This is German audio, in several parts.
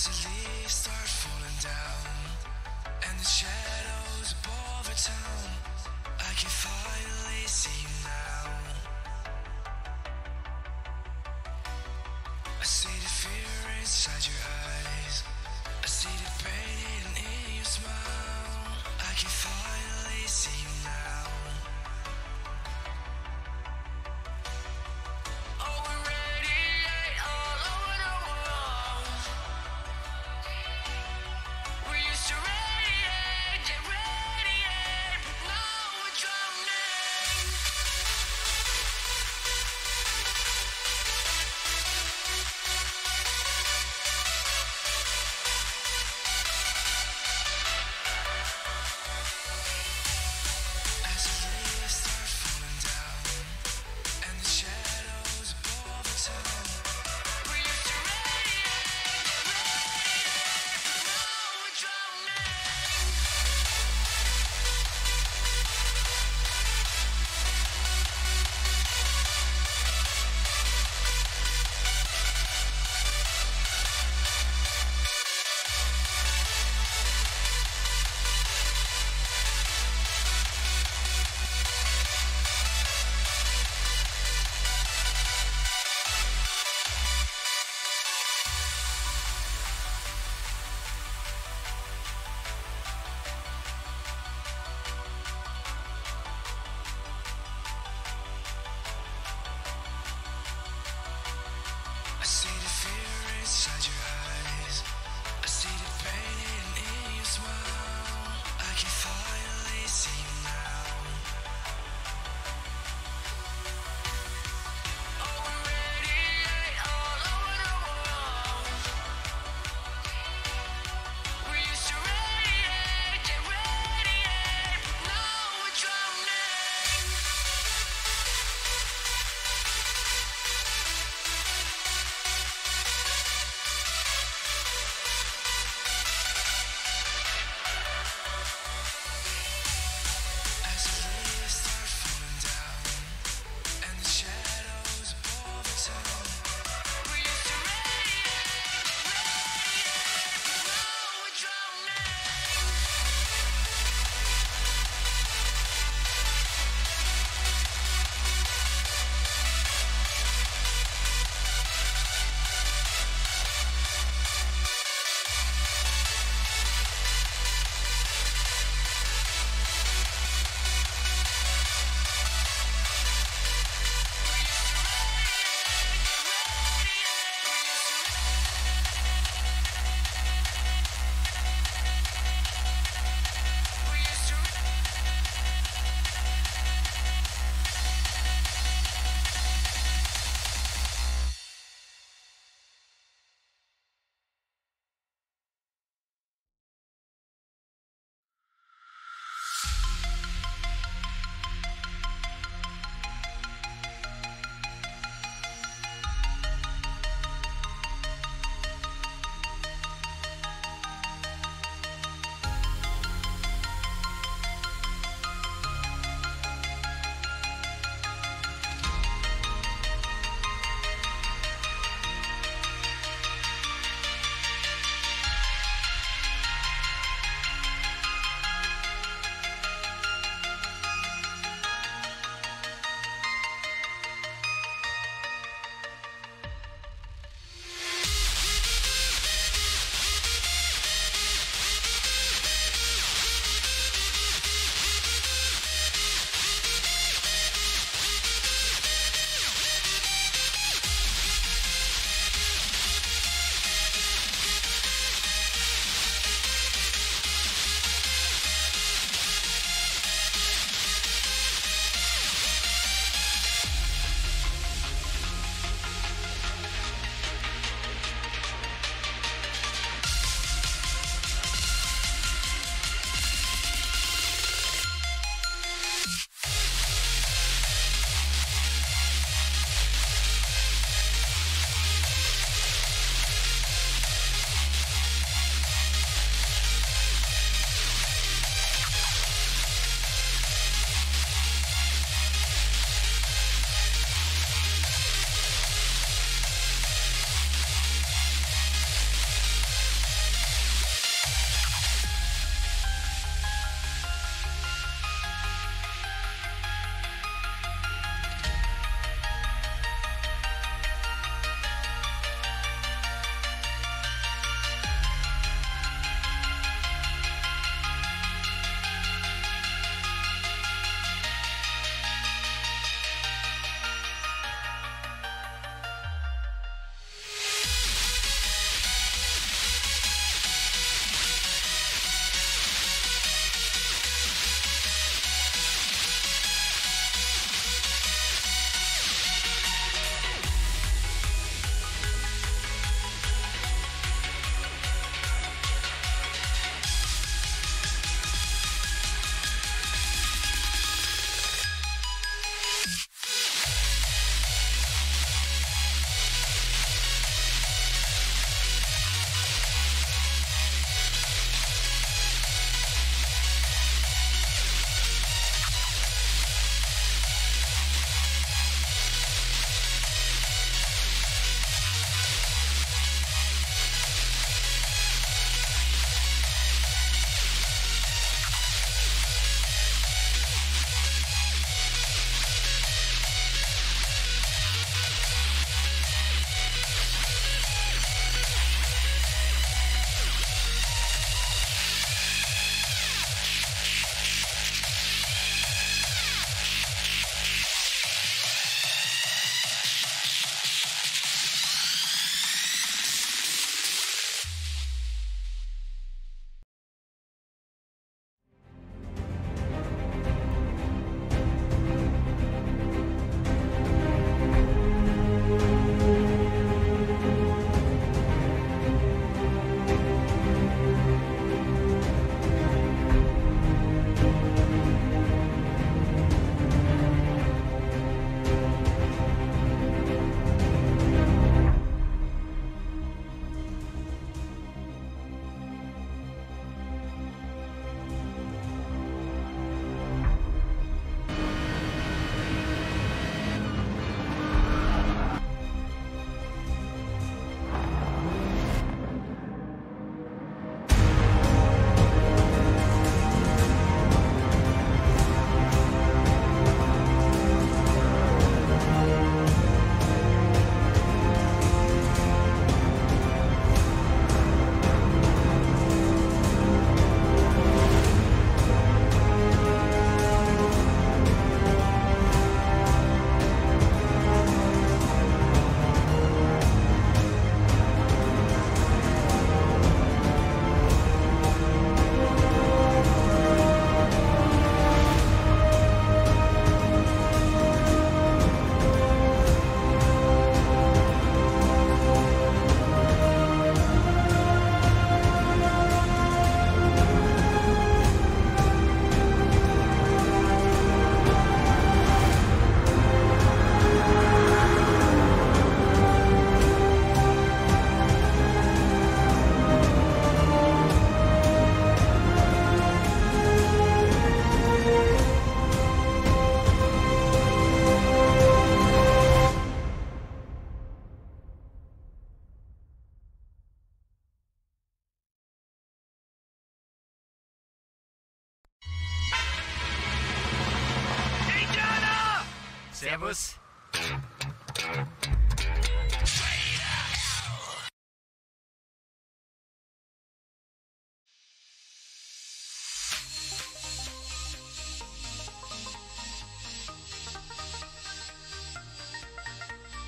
as the leaves start falling down and the shadows above the town. I can finally see you now. I see the fear inside your eyes. I see the pain in your smile. I can finally see you now.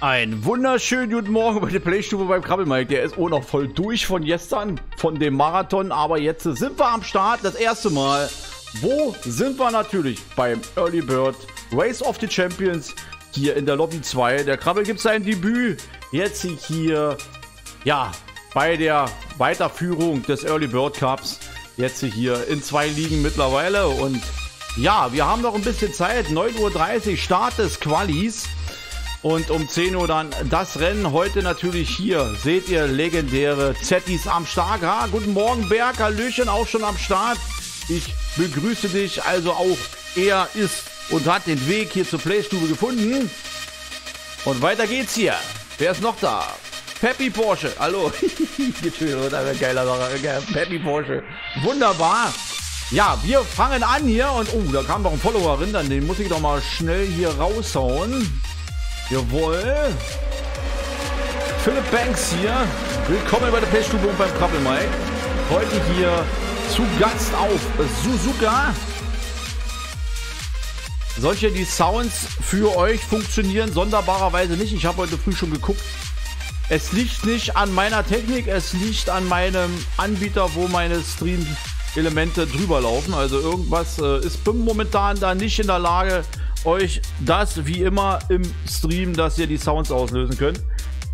Ein wunderschönen guten Morgen bei der Playstube beim Krabbelmike. Der ist auch noch voll durch von gestern, von dem Marathon. Aber jetzt sind wir am Start, das erste Mal. Wo sind wir natürlich? Beim Early Bird Race of the Champions hier in der Lobby 2. Der Krabbel gibt sein Debüt jetzt hier, ja, bei der Weiterführung des Early Bird Cups. Jetzt hier in zwei Ligen mittlerweile. Und ja, wir haben noch ein bisschen Zeit. 9.30 Uhr Start des Qualis. Und um 10 Uhr dann das Rennen. Heute natürlich hier seht ihr legendäre Zettis am Start. Ha, guten Morgen Berg, Hallöchen auch schon am Start. Ich begrüße dich. Also auch er ist und hat den Weg hier zur Playstube gefunden. Und weiter geht's hier. Wer ist noch da? Peppy Porsche. Hallo. Geiler Sache. Peppy Porsche. Wunderbar. Ja, wir fangen an hier und oh, da kam noch ein Follower rein, dann den muss ich doch mal schnell hier raushauen. Jawohl. Philipp Banks hier. Willkommen bei der Peststube und beim Krabbel Mike. Heute hier zu Gast auf Suzuka. Solche die Sounds für euch funktionieren sonderbarerweise nicht. Ich habe heute früh schon geguckt. Es liegt nicht an meiner Technik, es liegt an meinem Anbieter, wo meine Stream-Elemente drüber laufen. Also irgendwas äh, ist momentan da nicht in der Lage, euch das wie immer im Stream, dass ihr die Sounds auslösen könnt.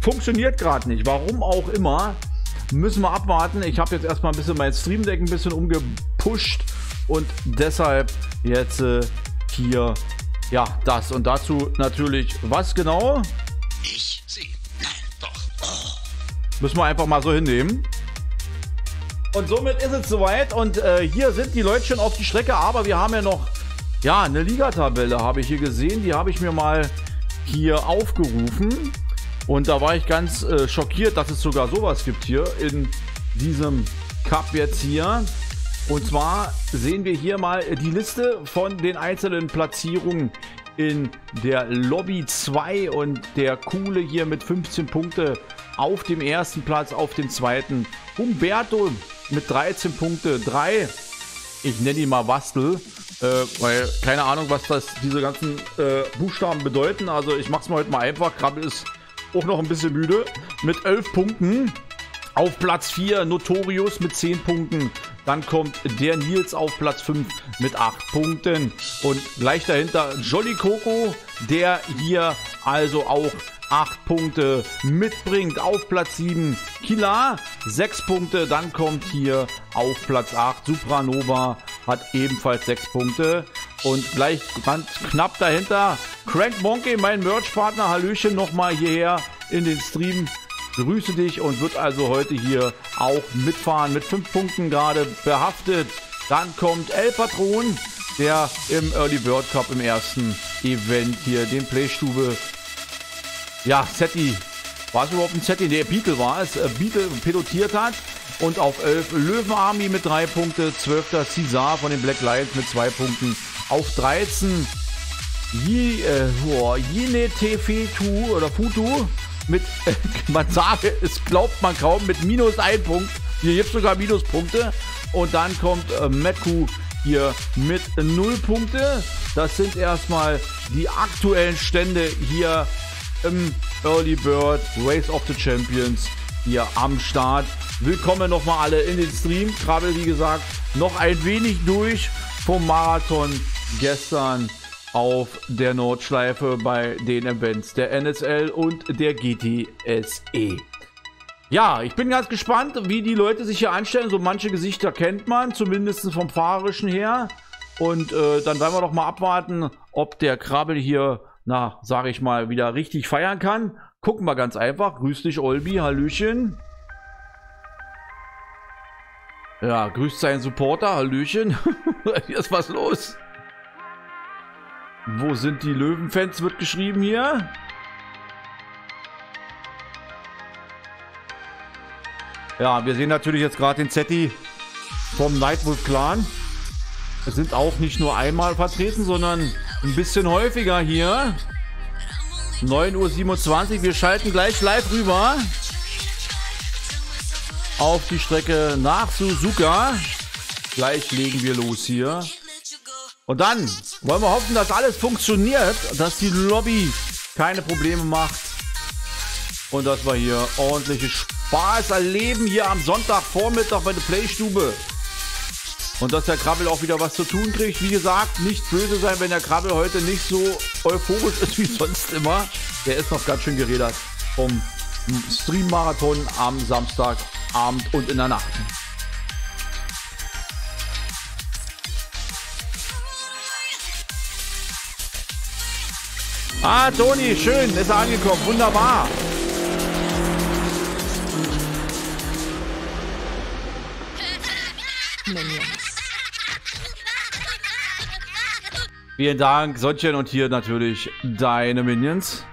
Funktioniert gerade nicht. Warum auch immer. Müssen wir abwarten. Ich habe jetzt erstmal ein bisschen mein Stream Deck ein bisschen umgepusht und deshalb jetzt äh, hier ja das und dazu natürlich was genau? Ich, sie, nein, doch. Oh. Müssen wir einfach mal so hinnehmen. Und somit ist es soweit und äh, hier sind die Leute schon auf die Strecke, aber wir haben ja noch ja, eine Ligatabelle habe ich hier gesehen. Die habe ich mir mal hier aufgerufen. Und da war ich ganz äh, schockiert, dass es sogar sowas gibt hier in diesem Cup jetzt hier. Und zwar sehen wir hier mal die Liste von den einzelnen Platzierungen in der Lobby 2 und der Coole hier mit 15 Punkte auf dem ersten Platz, auf dem zweiten. Humberto mit 13 Punkte, 3. Ich nenne ihn mal Bastel. Äh, weil keine Ahnung, was das diese ganzen äh, Buchstaben bedeuten. Also ich mach's mal heute mal einfach. Krabbel ist auch noch ein bisschen müde. Mit 11 Punkten. Auf Platz 4 Notorious mit 10 Punkten. Dann kommt der Nils auf Platz 5 mit 8 Punkten. Und gleich dahinter Jolly Coco, der hier also auch 8 Punkte mitbringt. Auf Platz 7 Kila, 6 Punkte. Dann kommt hier auf Platz 8 Supranova, hat ebenfalls 6 Punkte. Und gleich ganz knapp dahinter Crank Monkey, mein Merch-Partner. Hallöchen nochmal hierher in den Stream. Grüße dich und wird also heute hier auch mitfahren. Mit 5 Punkten gerade behaftet. Dann kommt El Patron, der im Early Bird Cup im ersten Event hier den Playstube ja, Setti. War es überhaupt ein Setti? Der Beetle war es. Äh, Beetle pilotiert hat. Und auf 11 Löwen Army mit 3 Punkte. 12. Caesar von den Black Lions mit 2 Punkten. Auf 13 Yi, äh, Yine Tefetu oder Futu mit, man sage, es glaubt man kaum, mit minus 1 Punkt. Hier gibt es sogar Minuspunkte. Und dann kommt äh, Metku hier mit 0 Punkte. Das sind erstmal die aktuellen Stände hier im Early Bird Race of the Champions hier am Start. Willkommen nochmal alle in den Stream. Krabbel, wie gesagt, noch ein wenig durch vom Marathon gestern auf der Nordschleife bei den Events der NSL und der GTSE. Ja, ich bin ganz gespannt, wie die Leute sich hier anstellen. So manche Gesichter kennt man, zumindest vom Fahrerischen her. Und äh, dann werden wir doch mal abwarten, ob der Krabbel hier na, sage ich mal, wieder richtig feiern kann. Gucken wir ganz einfach. Grüß dich, Olbi. Hallöchen. Ja, grüßt seinen Supporter. Hallöchen. hier ist was los. Wo sind die Löwenfans, wird geschrieben hier. Ja, wir sehen natürlich jetzt gerade den Zetti vom Nightwolf Clan. Es sind auch nicht nur einmal vertreten, sondern ein bisschen häufiger hier. 9.27 Uhr. Wir schalten gleich live rüber auf die Strecke nach Suzuka. Gleich legen wir los hier. Und dann wollen wir hoffen, dass alles funktioniert, dass die Lobby keine Probleme macht und dass wir hier ordentliche Spaß erleben hier am Sonntagvormittag bei der Playstube. Und dass der Krabbel auch wieder was zu tun kriegt. Wie gesagt, nicht böse sein, wenn der Krabbel heute nicht so euphorisch ist wie sonst immer. Der ist noch ganz schön geredet vom Stream-Marathon am Samstagabend und in der Nacht. Ah, Toni, schön, ist er angekommen. Wunderbar. Vielen Dank, Sottchen und hier natürlich deine Minions.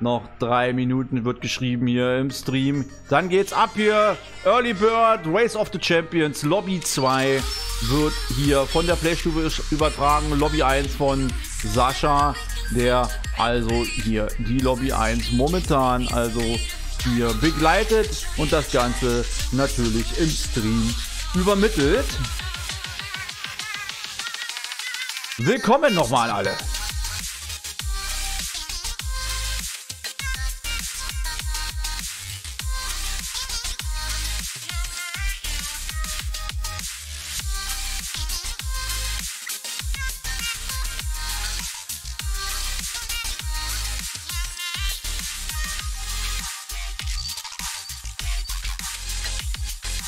Noch drei Minuten wird geschrieben hier im Stream. Dann geht's ab hier. Early Bird, Race of the Champions, Lobby 2 wird hier von der Flashstube übertragen. Lobby 1 von Sascha, der also hier die Lobby 1 momentan also hier begleitet und das Ganze natürlich im Stream übermittelt. Willkommen nochmal alle.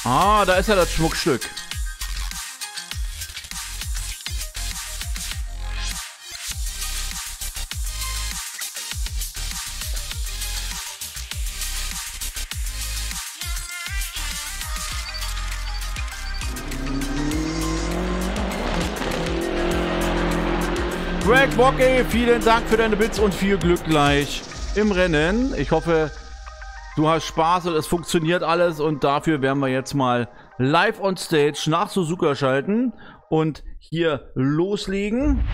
Ah, da ist ja das Schmuckstück. Bocke, vielen Dank für deine Bits und viel Glück gleich im Rennen. Ich hoffe, du hast Spaß und es funktioniert alles und dafür werden wir jetzt mal live on stage nach Suzuka schalten und hier loslegen.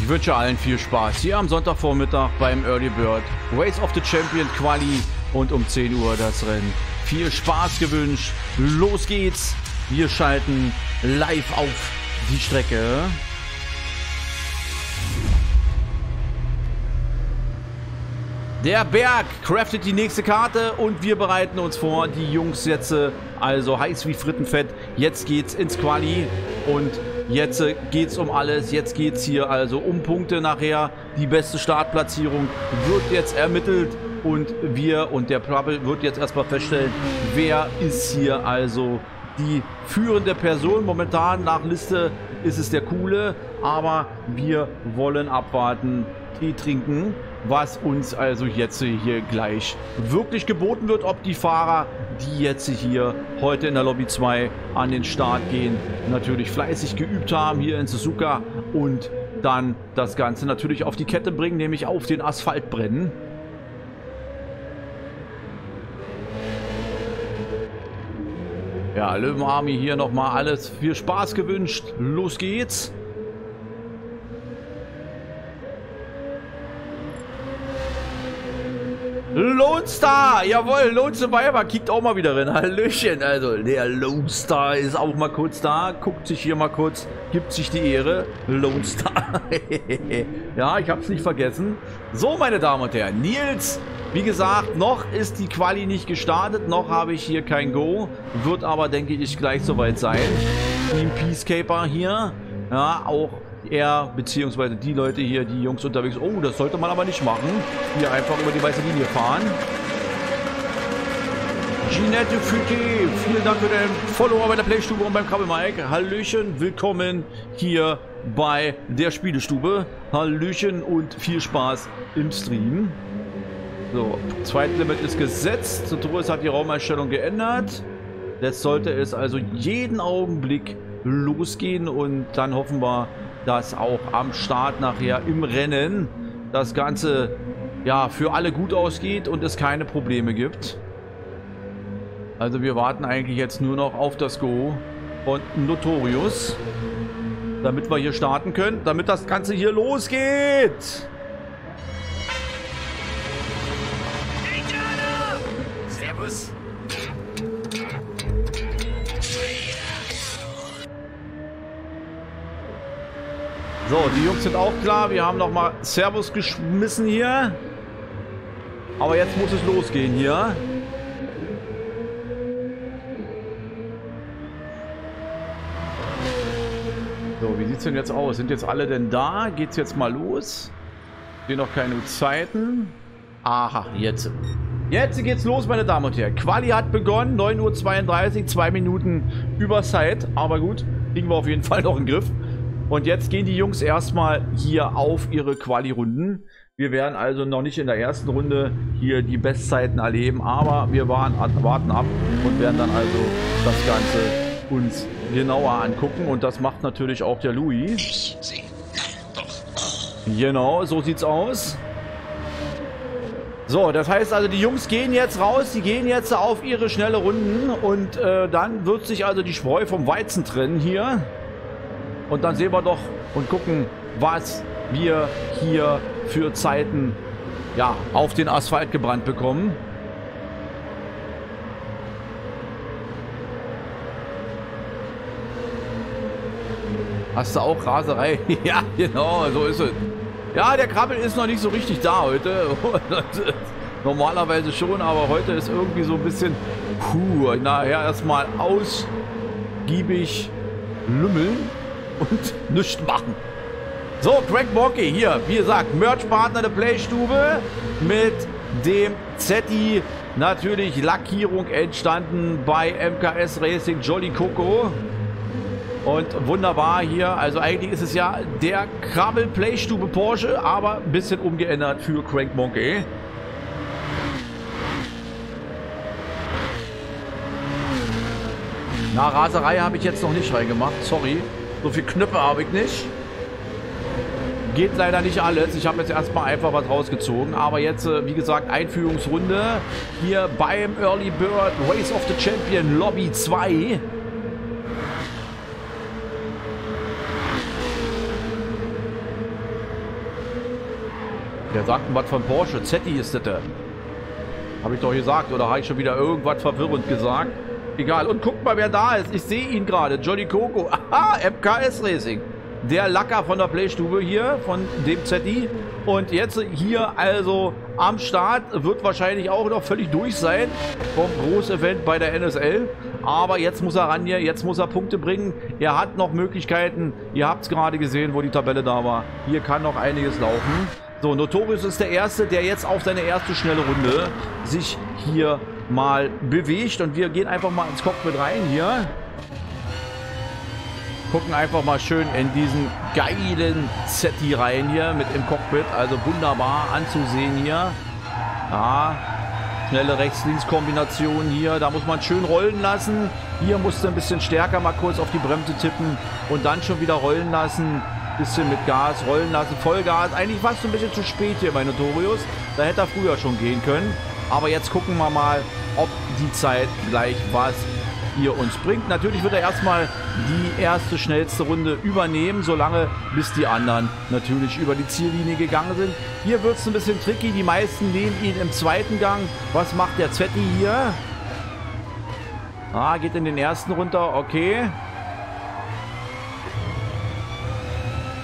Ich wünsche allen viel Spaß hier am Sonntagvormittag beim Early Bird Race of the Champion Quali und um 10 Uhr das Rennen viel Spaß gewünscht. Los geht's. Wir schalten live auf die Strecke. Der Berg craftet die nächste Karte und wir bereiten uns vor. Die Jungs jetzt also heiß wie Frittenfett. Jetzt geht's ins Quali und jetzt geht's um alles. Jetzt geht's hier also um Punkte nachher. Die beste Startplatzierung wird jetzt ermittelt und wir und der Trouble wird jetzt erstmal feststellen, wer ist hier also die führende Person. Momentan nach Liste ist es der Coole, aber wir wollen abwarten, Tee trinken, was uns also jetzt hier gleich wirklich geboten wird, ob die Fahrer, die jetzt hier heute in der Lobby 2 an den Start gehen, natürlich fleißig geübt haben hier in Suzuka und dann das Ganze natürlich auf die Kette bringen, nämlich auf den Asphalt brennen. Ja, Löwenarmy hier nochmal alles viel Spaß gewünscht. Los geht's. Lone Star, jawohl, Lone Survivor kickt auch mal wieder rein. Hallöchen, also der Lone Star ist auch mal kurz da, guckt sich hier mal kurz, gibt sich die Ehre. Lone Star. ja, ich hab's nicht vergessen. So, meine Damen und Herren, Nils wie gesagt, noch ist die Quali nicht gestartet, noch habe ich hier kein Go. Wird aber, denke ich, gleich soweit sein. Team Peacekeeper hier. Ja, auch er, beziehungsweise die Leute hier, die Jungs unterwegs. Oh, das sollte man aber nicht machen. Hier einfach über die weiße Linie fahren. Ginette Fütti, vielen Dank für den Follower bei der Playstube und beim Kabel Mike. Hallöchen, willkommen hier bei der Spielestube. Hallöchen und viel Spaß im Stream. So, Zweitlimit ist gesetzt. Tutorials hat die Raumeinstellung geändert. Jetzt sollte es also jeden Augenblick losgehen und dann hoffen wir, dass auch am Start nachher im Rennen das Ganze ja für alle gut ausgeht und es keine Probleme gibt. Also wir warten eigentlich jetzt nur noch auf das Go und Notorious. Damit wir hier starten können, damit das Ganze hier losgeht. So, die Jungs sind auch klar. Wir haben nochmal Servus geschmissen hier. Aber jetzt muss es losgehen hier. So, wie sieht es denn jetzt aus? Sind jetzt alle denn da? Geht's jetzt mal los? Hier noch keine Zeiten. Aha, jetzt. Jetzt geht's los, meine Damen und Herren. Quali hat begonnen. 9.32 Uhr, zwei Minuten über Zeit. Aber gut, kriegen wir auf jeden Fall noch in Griff. Und jetzt gehen die Jungs erstmal hier auf ihre Quali-Runden. Wir werden also noch nicht in der ersten Runde hier die Bestzeiten erleben, aber wir waren, warten ab und werden dann also das Ganze uns genauer angucken. Und das macht natürlich auch der Louis. Ich, doch. Genau, so sieht's aus. So, das heißt also, die Jungs gehen jetzt raus, die gehen jetzt auf ihre schnelle Runden und äh, dann wird sich also die Spreu vom Weizen trennen hier. Und dann sehen wir doch und gucken, was wir hier für Zeiten ja, auf den Asphalt gebrannt bekommen. Hast du auch Raserei? ja, genau, so ist es. Ja, der Krabbel ist noch nicht so richtig da heute. Normalerweise schon, aber heute ist irgendwie so ein bisschen, puh, nachher erstmal ausgiebig lümmeln und nichts machen. So, Craig Monkey hier, wie gesagt, Merch-Partner der Playstube mit dem Zetti. Natürlich Lackierung entstanden bei MKS Racing Jolly Coco. Und wunderbar hier, also eigentlich ist es ja der Krabbel Playstube Porsche, aber ein bisschen umgeändert für Crank Monkey. Na, Raserei habe ich jetzt noch nicht reingemacht, sorry. So viel Knöpfe habe ich nicht. Geht leider nicht alles. Ich habe jetzt erstmal einfach was rausgezogen. Aber jetzt, äh, wie gesagt, Einführungsrunde hier beim Early Bird Race of the Champion Lobby 2. Der sagt was von Porsche. Zetti ist das. Habe ich doch gesagt. Oder habe ich schon wieder irgendwas verwirrend gesagt? Egal. Und guckt mal, wer da ist. Ich sehe ihn gerade. Johnny Coco. Aha, MKS Racing. Der Lacker von der Playstube hier, von dem ZI. Und jetzt hier also am Start. Wird wahrscheinlich auch noch völlig durch sein vom Großevent bei der NSL. Aber jetzt muss er ran hier. Jetzt muss er Punkte bringen. Er hat noch Möglichkeiten. Ihr habt es gerade gesehen, wo die Tabelle da war. Hier kann noch einiges laufen. So, Notorious ist der Erste, der jetzt auf seine erste schnelle Runde sich hier mal bewegt. Und wir gehen einfach mal ins Cockpit rein hier. Gucken einfach mal schön in diesen geilen Setti rein hier mit im Cockpit. Also wunderbar anzusehen hier. Ja, schnelle Rechts-Links-Kombination hier. Da muss man schön rollen lassen. Hier musste ein bisschen stärker mal kurz auf die Bremse tippen und dann schon wieder rollen lassen. Bisschen mit Gas rollen lassen, Vollgas. Eigentlich fast ein bisschen zu spät hier bei Notorious. Da hätte er früher schon gehen können. Aber jetzt gucken wir mal, ob die Zeit gleich was hier uns bringt. Natürlich wird er erstmal die erste schnellste Runde übernehmen, solange bis die anderen natürlich über die Ziellinie gegangen sind. Hier wird es ein bisschen tricky. Die meisten nehmen ihn im zweiten Gang. Was macht der Zetti hier? Ah, geht in den ersten runter. Okay.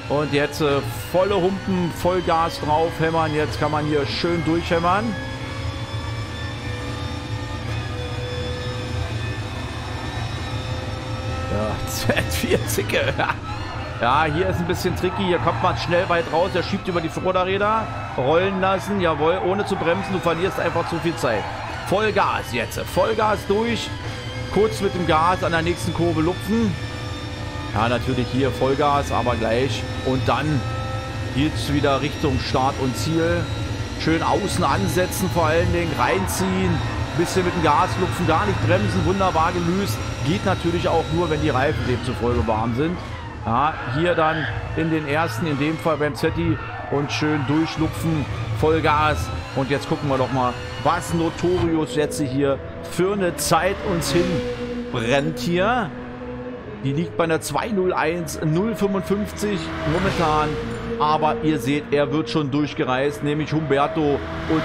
Und jetzt äh, volle Humpen, Vollgas drauf hämmern. Jetzt kann man hier schön durchhämmern. Ja, Z40. Ja, hier ist ein bisschen tricky. Hier kommt man schnell weit raus. Er schiebt über die Vorderräder. Rollen lassen. Jawohl, ohne zu bremsen. Du verlierst einfach zu viel Zeit. Vollgas jetzt. Vollgas durch. Kurz mit dem Gas an der nächsten Kurve lupfen. Ja, natürlich hier Vollgas, aber gleich. Und dann geht es wieder Richtung Start und Ziel. Schön außen ansetzen vor allen Dingen. Reinziehen. Bisschen mit dem Gas lupfen. Gar nicht bremsen. Wunderbar gelöst. Geht natürlich auch nur, wenn die Reifen demzufolge warm sind. Ja, hier dann in den ersten, in dem Fall beim Zetti und schön durchlupfen, Vollgas. Und jetzt gucken wir doch mal, was Notorious jetzt hier für eine Zeit uns hinbrennt hier. Die liegt bei einer 201 055 momentan. Aber ihr seht, er wird schon durchgereist, nämlich Humberto. Und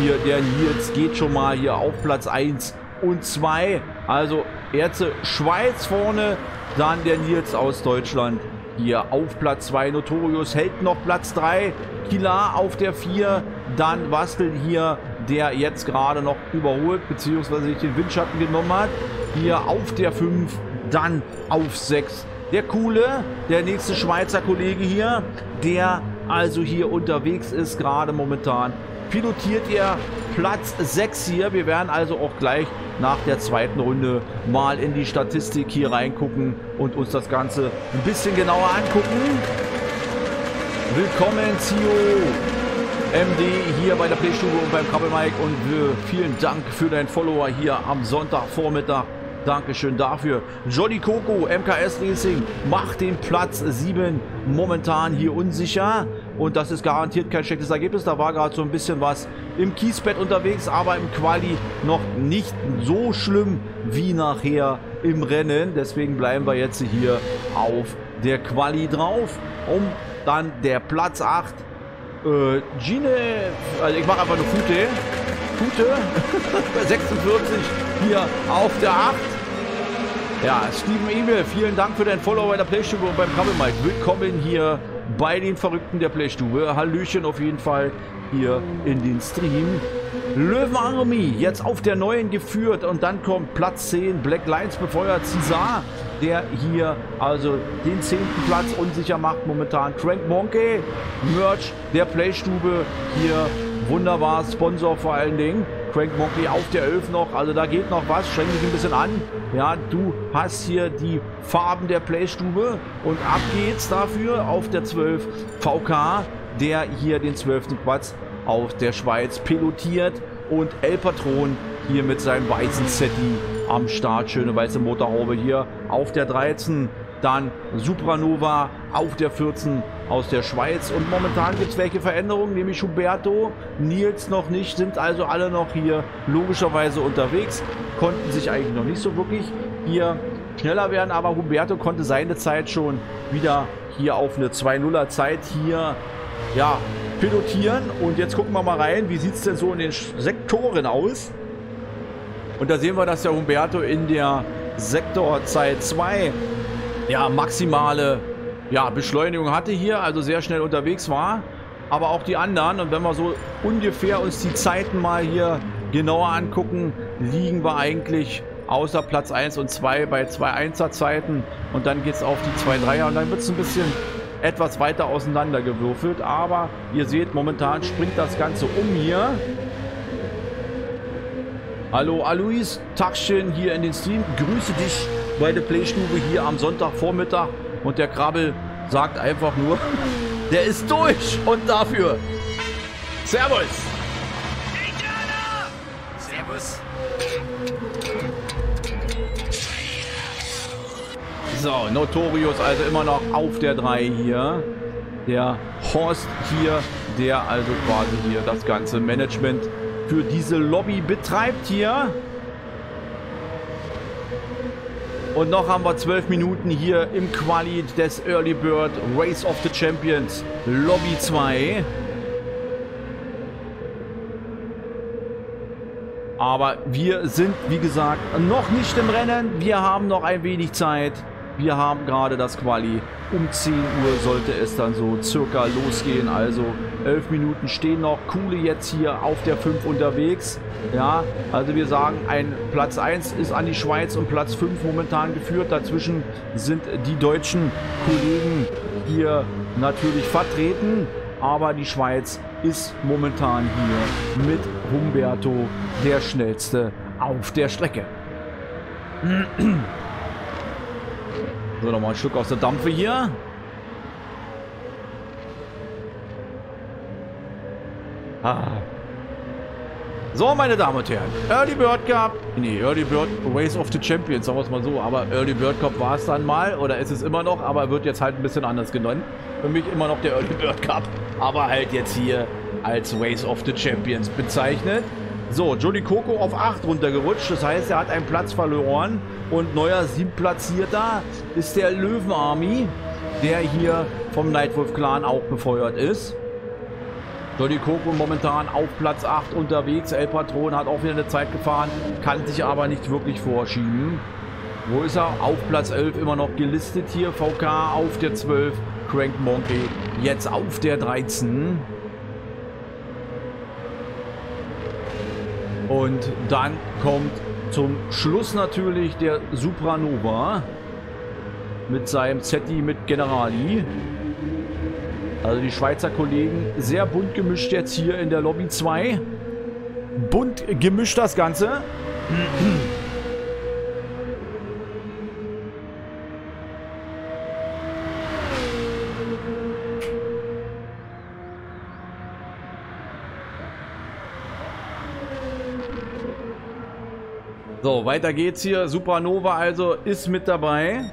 hier der Nils geht schon mal hier auf Platz 1 und 2. Also Erze Schweiz vorne, dann der Nils aus Deutschland hier auf Platz 2. Notorius hält noch Platz 3. Kilar auf der 4. Dann Wastel hier, der jetzt gerade noch überholt, beziehungsweise sich den Windschatten genommen hat. Hier auf der 5, dann auf 6. Der coole, der nächste Schweizer Kollege hier, der also hier unterwegs ist, gerade momentan. Pilotiert er Platz 6 hier. Wir werden also auch gleich nach der zweiten Runde mal in die Statistik hier reingucken und uns das Ganze ein bisschen genauer angucken. Willkommen, CEO MD hier bei der Playstube und beim Kabelmike und vielen Dank für dein Follower hier am Sonntagvormittag. Dankeschön dafür. Jolly Coco, MKS Racing, macht den Platz 7 momentan hier unsicher. Und das ist garantiert kein schlechtes Ergebnis. Da war gerade so ein bisschen was im Kiesbett unterwegs, aber im Quali noch nicht so schlimm wie nachher im Rennen. Deswegen bleiben wir jetzt hier auf der Quali drauf. Um dann der Platz 8. Äh, Gine, also ich mache einfach eine Fute. Fute. 46 hier auf der 8. Ja, Steven Emil, vielen Dank für dein Follow bei der Playstube und beim Kabelmike. Willkommen hier bei den Verrückten der Playstube. Hallöchen auf jeden Fall hier in den Stream. Army jetzt auf der neuen geführt und dann kommt Platz 10. Black Lions befeuert Cesar, der hier also den 10. Platz unsicher macht momentan. Crank Monkey, Merch der Playstube hier wunderbar, Sponsor vor allen Dingen. Crank Monkey auf der 11 noch. Also da geht noch was. Schränk dich ein bisschen an. Ja, du hast hier die Farben der Playstube. Und ab geht's dafür auf der 12 VK, der hier den 12. Platz auf der Schweiz pilotiert. Und El Patron hier mit seinem weißen Setti am Start. Schöne weiße Motorhaube hier auf der 13. Dann Supranova auf der 14 aus der Schweiz. Und momentan gibt es welche Veränderungen, nämlich Huberto, Nils noch nicht, sind also alle noch hier logischerweise unterwegs, konnten sich eigentlich noch nicht so wirklich hier schneller werden, aber Huberto konnte seine Zeit schon wieder hier auf eine 2-0er Zeit hier ja, pilotieren. Und jetzt gucken wir mal rein, wie sieht es denn so in den Sektoren aus? Und da sehen wir, dass der Humberto in der Sektorzeit 2 ja, maximale ja, Beschleunigung hatte hier, also sehr schnell unterwegs war. Aber auch die anderen. Und wenn wir so ungefähr uns die Zeiten mal hier genauer angucken, liegen wir eigentlich außer Platz 1 und 2 bei 2 1er Zeiten. Und dann geht es auf die 2 3er und dann wird es ein bisschen etwas weiter auseinandergewürfelt. Aber ihr seht, momentan springt das Ganze um hier. Hallo Alois, Tagchen hier in den Stream. Grüße dich bei der Playstube hier am Sonntagvormittag. Und der Krabbel sagt einfach nur, der ist durch. Und dafür Servus. Servus. So, Notorious also immer noch auf der 3 hier. Der Horst hier, der also quasi hier das ganze Management für diese Lobby betreibt hier. Und noch haben wir zwölf Minuten hier im Quali des Early Bird Race of the Champions Lobby 2. Aber wir sind, wie gesagt, noch nicht im Rennen. Wir haben noch ein wenig Zeit. Wir haben gerade das Quali. Um 10 Uhr sollte es dann so circa losgehen. Also 11 Minuten stehen noch. Kuhle jetzt hier auf der 5 unterwegs. Ja, also wir sagen, ein Platz 1 ist an die Schweiz und Platz 5 momentan geführt. Dazwischen sind die deutschen Kollegen hier natürlich vertreten. Aber die Schweiz ist momentan hier mit Humberto der schnellste auf der Strecke. So, nochmal ein Stück aus der Dampfe hier. Ah. So, meine Damen und Herren. Early Bird Cup. Nee, Early Bird Race of the Champions, sagen wir es mal so. Aber Early Bird Cup war es dann mal. Oder ist es immer noch. Aber wird jetzt halt ein bisschen anders genannt. Für mich immer noch der Early Bird Cup. Aber halt jetzt hier als Race of the Champions bezeichnet. So, Jody Coco auf 8 runtergerutscht. Das heißt, er hat einen Platz verloren. Und neuer Siebtplatzierter ist der Löwenarmy, der hier vom Nightwolf Clan auch befeuert ist. Jody Coco momentan auf Platz 8 unterwegs. El Patron hat auch wieder eine Zeit gefahren, kann sich aber nicht wirklich vorschieben. Wo ist er? Auf Platz 11 immer noch gelistet hier. VK auf der 12. Crank Monkey jetzt auf der 13. Und dann kommt zum Schluss natürlich der Supranova mit seinem Zetti mit Generali. Also die Schweizer Kollegen sehr bunt gemischt jetzt hier in der Lobby 2. Bunt gemischt das Ganze. So, weiter geht's hier. Supernova also ist mit dabei.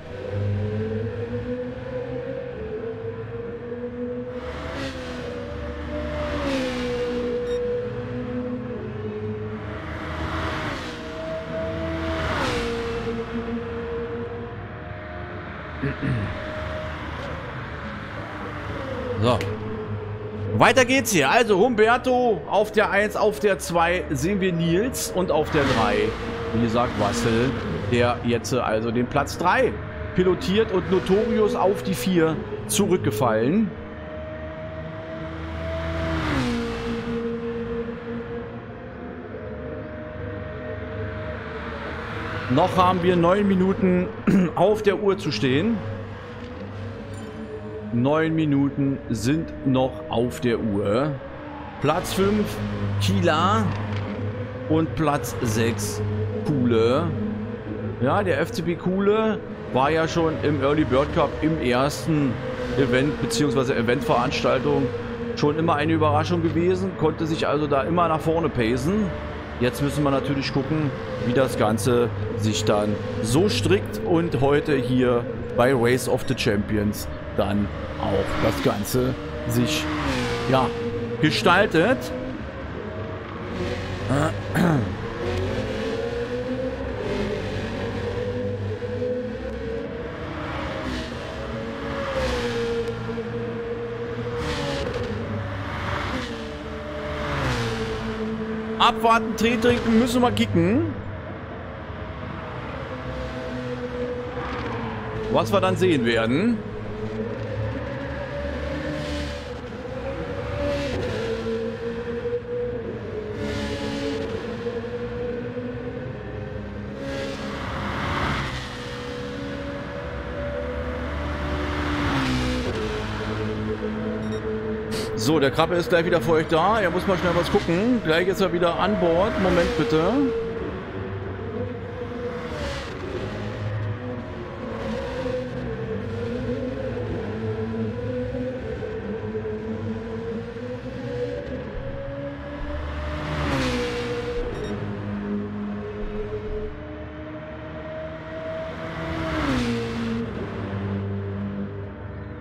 Weiter geht's hier. Also Humberto auf der 1, auf der 2 sehen wir Nils und auf der 3 wie gesagt, Russell, der jetzt also den Platz 3 pilotiert und Notorious auf die 4 zurückgefallen. Noch haben wir 9 Minuten auf der Uhr zu stehen. 9 Minuten sind noch auf der Uhr. Platz 5, Kila. Und Platz 6, Kuhle. Ja, der FCB Kuhle war ja schon im Early Bird Cup im ersten Event bzw. Eventveranstaltung schon immer eine Überraschung gewesen, konnte sich also da immer nach vorne pacen. Jetzt müssen wir natürlich gucken, wie das Ganze sich dann so strickt und heute hier bei Race of the Champions dann auch das Ganze sich ja, gestaltet. Abwarten, Tee trinken, müssen wir kicken. Was wir dann sehen werden. So, der Krabbe ist gleich wieder für euch da. Er muss mal schnell was gucken. Gleich ist er wieder an Bord. Moment bitte.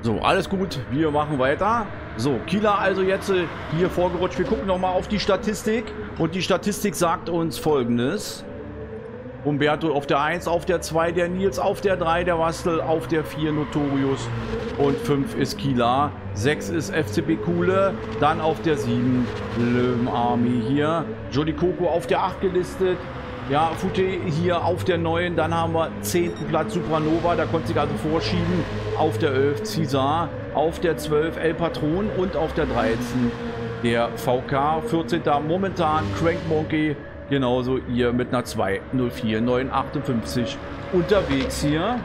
So, alles gut. Wir machen weiter. So, Kieler also jetzt äh, hier vorgerutscht. Wir gucken nochmal auf die Statistik. Und die Statistik sagt uns folgendes. Umberto auf der 1, auf der 2 der Nils, auf der 3 der Wastel, auf der 4 Notorius und 5 ist Kila, 6 ist FCB Kuhle, dann auf der 7 Löwen Army hier, Jody Coco auf der 8 gelistet, ja, Fute hier auf der 9, dann haben wir 10. Platz Supernova, da konnte sich also vorschieben, auf der 11 Cesar, auf der 12 El Patron und auf der 13 der VK. 14. momentan Crank Monkey. Genauso ihr mit einer 204 958 unterwegs hier.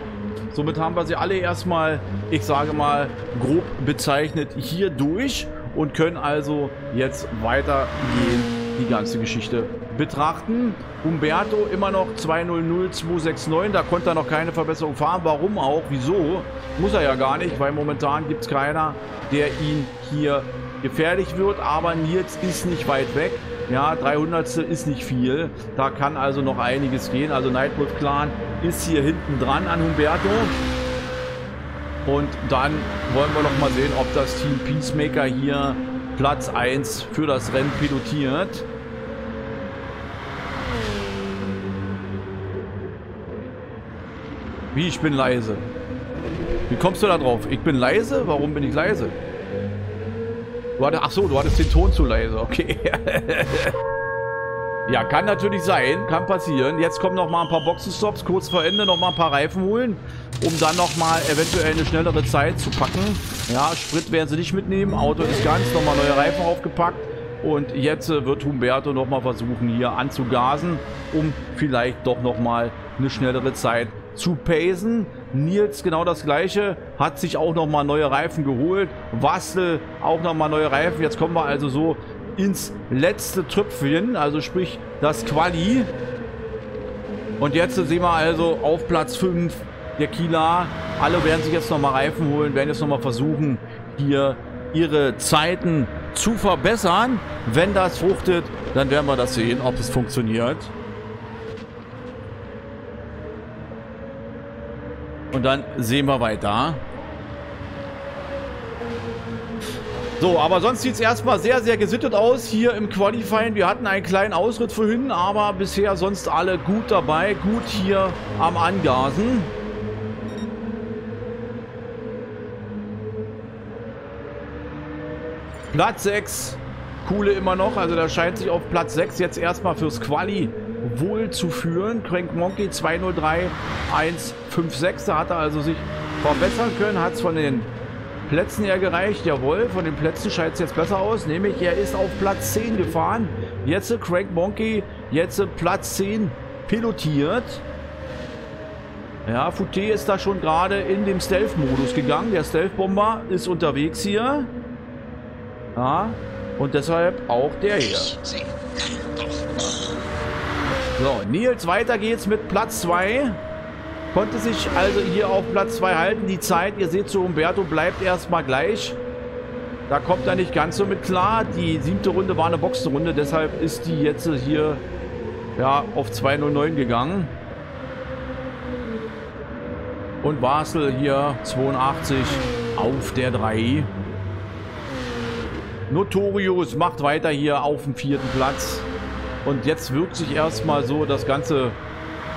Somit haben wir sie alle erstmal, ich sage mal, grob bezeichnet hier durch und können also jetzt weitergehen, die ganze Geschichte betrachten. Umberto immer noch 200-269, da konnte er noch keine Verbesserung fahren. Warum auch? Wieso? Muss er ja gar nicht, weil momentan gibt es keiner, der ihn hier gefährlich wird. Aber Nils ist nicht weit weg. Ja, 300 ist nicht viel. Da kann also noch einiges gehen. Also Nightwolf Clan ist hier hinten dran an Humberto. Und dann wollen wir noch mal sehen, ob das Team Peacemaker hier Platz 1 für das Rennen pilotiert. Wie, ich bin leise. Wie kommst du da drauf? Ich bin leise? Warum bin ich leise? Du hattest, ach so, du hattest den Ton zu leise. Okay. ja, kann natürlich sein. Kann passieren. Jetzt kommen noch mal ein paar Boxenstops. Kurz vor Ende noch mal ein paar Reifen holen, um dann noch mal eventuell eine schnellere Zeit zu packen. Ja, Sprit werden sie nicht mitnehmen. Auto ist ganz. Noch mal neue Reifen aufgepackt. Und jetzt äh, wird Humberto noch mal versuchen, hier anzugasen, um vielleicht doch noch mal eine schnellere Zeit zu pacen. Nils genau das gleiche, hat sich auch nochmal neue Reifen geholt. Wastel auch nochmal neue Reifen. Jetzt kommen wir also so ins letzte Trüpfchen, also sprich das Quali. Und jetzt sehen wir also auf Platz 5 der Kieler. Alle werden sich jetzt nochmal Reifen holen, werden jetzt nochmal versuchen, hier ihre Zeiten zu verbessern. Wenn das fruchtet, dann werden wir das sehen, ob es funktioniert. Und dann sehen wir weiter. So, aber sonst sieht es erstmal sehr, sehr gesittet aus hier im Qualifying. Wir hatten einen kleinen Ausritt vorhin, aber bisher sonst alle gut dabei. Gut hier am Angasen. Platz 6. Coole immer noch. Also da scheint sich auf Platz 6 jetzt erstmal fürs Quali wohl zu führen. Crank Monkey 203 156. Da hat er also sich verbessern können. Hat es von den Plätzen her gereicht. Jawohl, von den Plätzen scheint es jetzt besser aus. Nämlich er ist auf Platz 10 gefahren. Jetzt Crank Monkey. Jetzt Platz 10 pilotiert. Ja, Fouté ist da schon gerade in dem Stealth-Modus gegangen. Der Stealth-Bomber ist unterwegs hier. Ja, und deshalb auch der hier. So, Nils, weiter geht's mit Platz 2. Konnte sich also hier auf Platz 2 halten. Die Zeit, ihr seht so, Umberto bleibt erstmal gleich. Da kommt er nicht ganz so mit klar. Die siebte Runde war eine Boxenrunde, deshalb ist die jetzt hier ja, auf 2.09 gegangen. Und Basel hier 82 auf der 3. Notorious macht weiter hier auf dem vierten Platz. Und jetzt wirkt sich erstmal so das ganze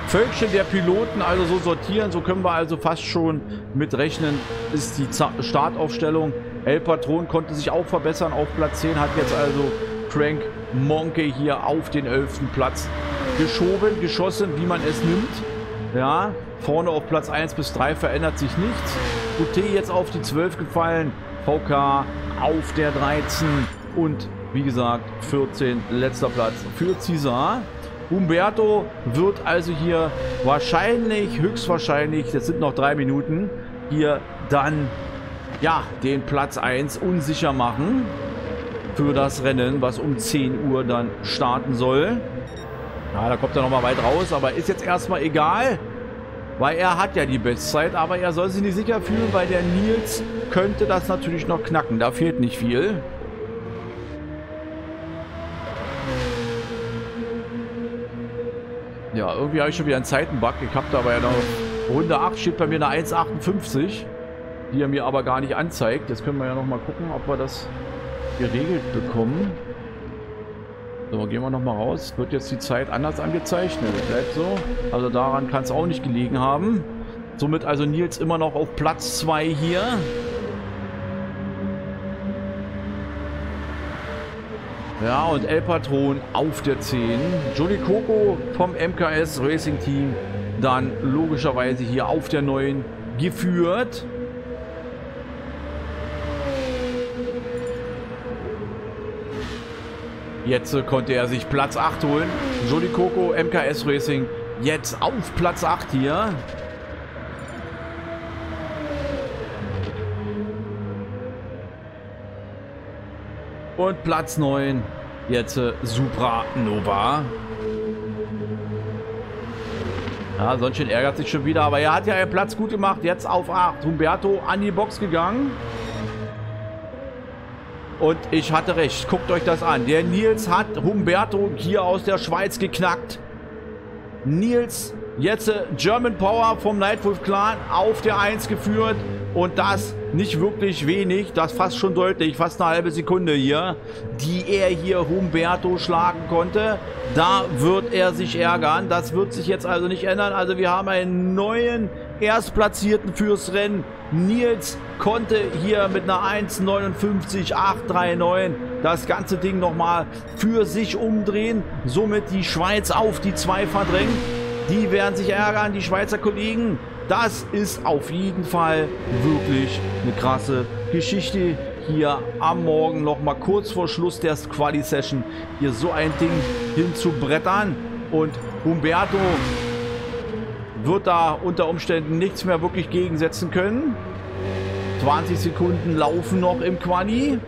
Völkchen der Piloten also so sortieren. So können wir also fast schon mit rechnen, ist die Startaufstellung. El Patron konnte sich auch verbessern auf Platz 10, hat jetzt also Crank Monkey hier auf den 11. Platz geschoben, geschossen, wie man es nimmt. Ja, vorne auf Platz 1 bis 3 verändert sich nichts. UT jetzt auf die 12 gefallen, VK auf der 13 und wie gesagt 14 letzter Platz für Cesar. Humberto wird also hier wahrscheinlich, höchstwahrscheinlich, das sind noch drei Minuten, hier dann ja den Platz 1 unsicher machen für das Rennen, was um 10 Uhr dann starten soll. Ja, da kommt er nochmal weit raus, aber ist jetzt erstmal egal. Weil er hat ja die Bestzeit, aber er soll sich nicht sicher fühlen, weil der Nils könnte das natürlich noch knacken. Da fehlt nicht viel. Ja, irgendwie habe ich schon wieder einen Zeitenbug. Ich habe da ja noch Runde 8 steht bei mir eine 1,58, die er mir aber gar nicht anzeigt. Jetzt können wir ja noch mal gucken, ob wir das geregelt bekommen. So, gehen wir nochmal raus. Wird jetzt die Zeit anders angezeigt? Ne, das bleibt so. Also daran kann es auch nicht gelegen haben. Somit also Nils immer noch auf Platz 2 hier. Ja, und El Patron auf der 10. Jolly Coco vom MKS Racing Team dann logischerweise hier auf der 9 geführt. Jetzt konnte er sich Platz 8 holen. Jolly Coco, MKS Racing, jetzt auf Platz 8 hier. Und Platz 9, jetzt äh, Supra Nova. Ja, sonst ärgert sich schon wieder, aber er hat ja einen Platz gut gemacht. Jetzt auf 8. Humberto an die Box gegangen. Und ich hatte recht. Guckt euch das an. Der Nils hat Humberto hier aus der Schweiz geknackt. Nils, jetzt äh, German Power vom Nightwolf Clan auf der 1 geführt. Und das nicht wirklich wenig, das fast schon deutlich, fast eine halbe Sekunde hier, die er hier Humberto schlagen konnte. Da wird er sich ärgern. Das wird sich jetzt also nicht ändern. Also wir haben einen neuen Erstplatzierten fürs Rennen. Nils konnte hier mit einer 1,59,839 das ganze Ding nochmal für sich umdrehen. Somit die Schweiz auf die 2 verdrängt. Die werden sich ärgern, die Schweizer Kollegen. Das ist auf jeden Fall wirklich eine krasse Geschichte. Hier am Morgen nochmal kurz vor Schluss der Quali-Session hier so ein Ding hinzubrettern. Und Humberto wird da unter Umständen nichts mehr wirklich gegensetzen können. 20 Sekunden laufen noch im Quali.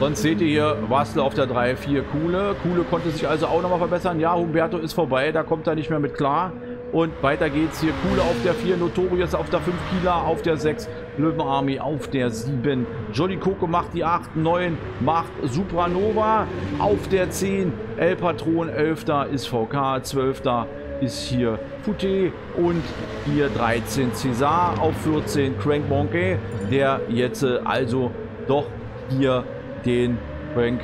Sonst seht ihr hier Wastel auf der 3, 4, Kuhle. Kuhle konnte sich also auch nochmal verbessern. Ja, Humberto ist vorbei, da kommt er nicht mehr mit klar. Und weiter geht's hier. Kuhle auf der 4, Notorious auf der 5, Kila auf der 6, Löwenarmy auf der 7. Jolly Coco macht die 8, 9 macht Supranova auf der 10. El Patron 11. ist VK, 12. ist hier Fute und hier 13 Cesar auf 14 Crank Monkey, der jetzt also doch hier den Frank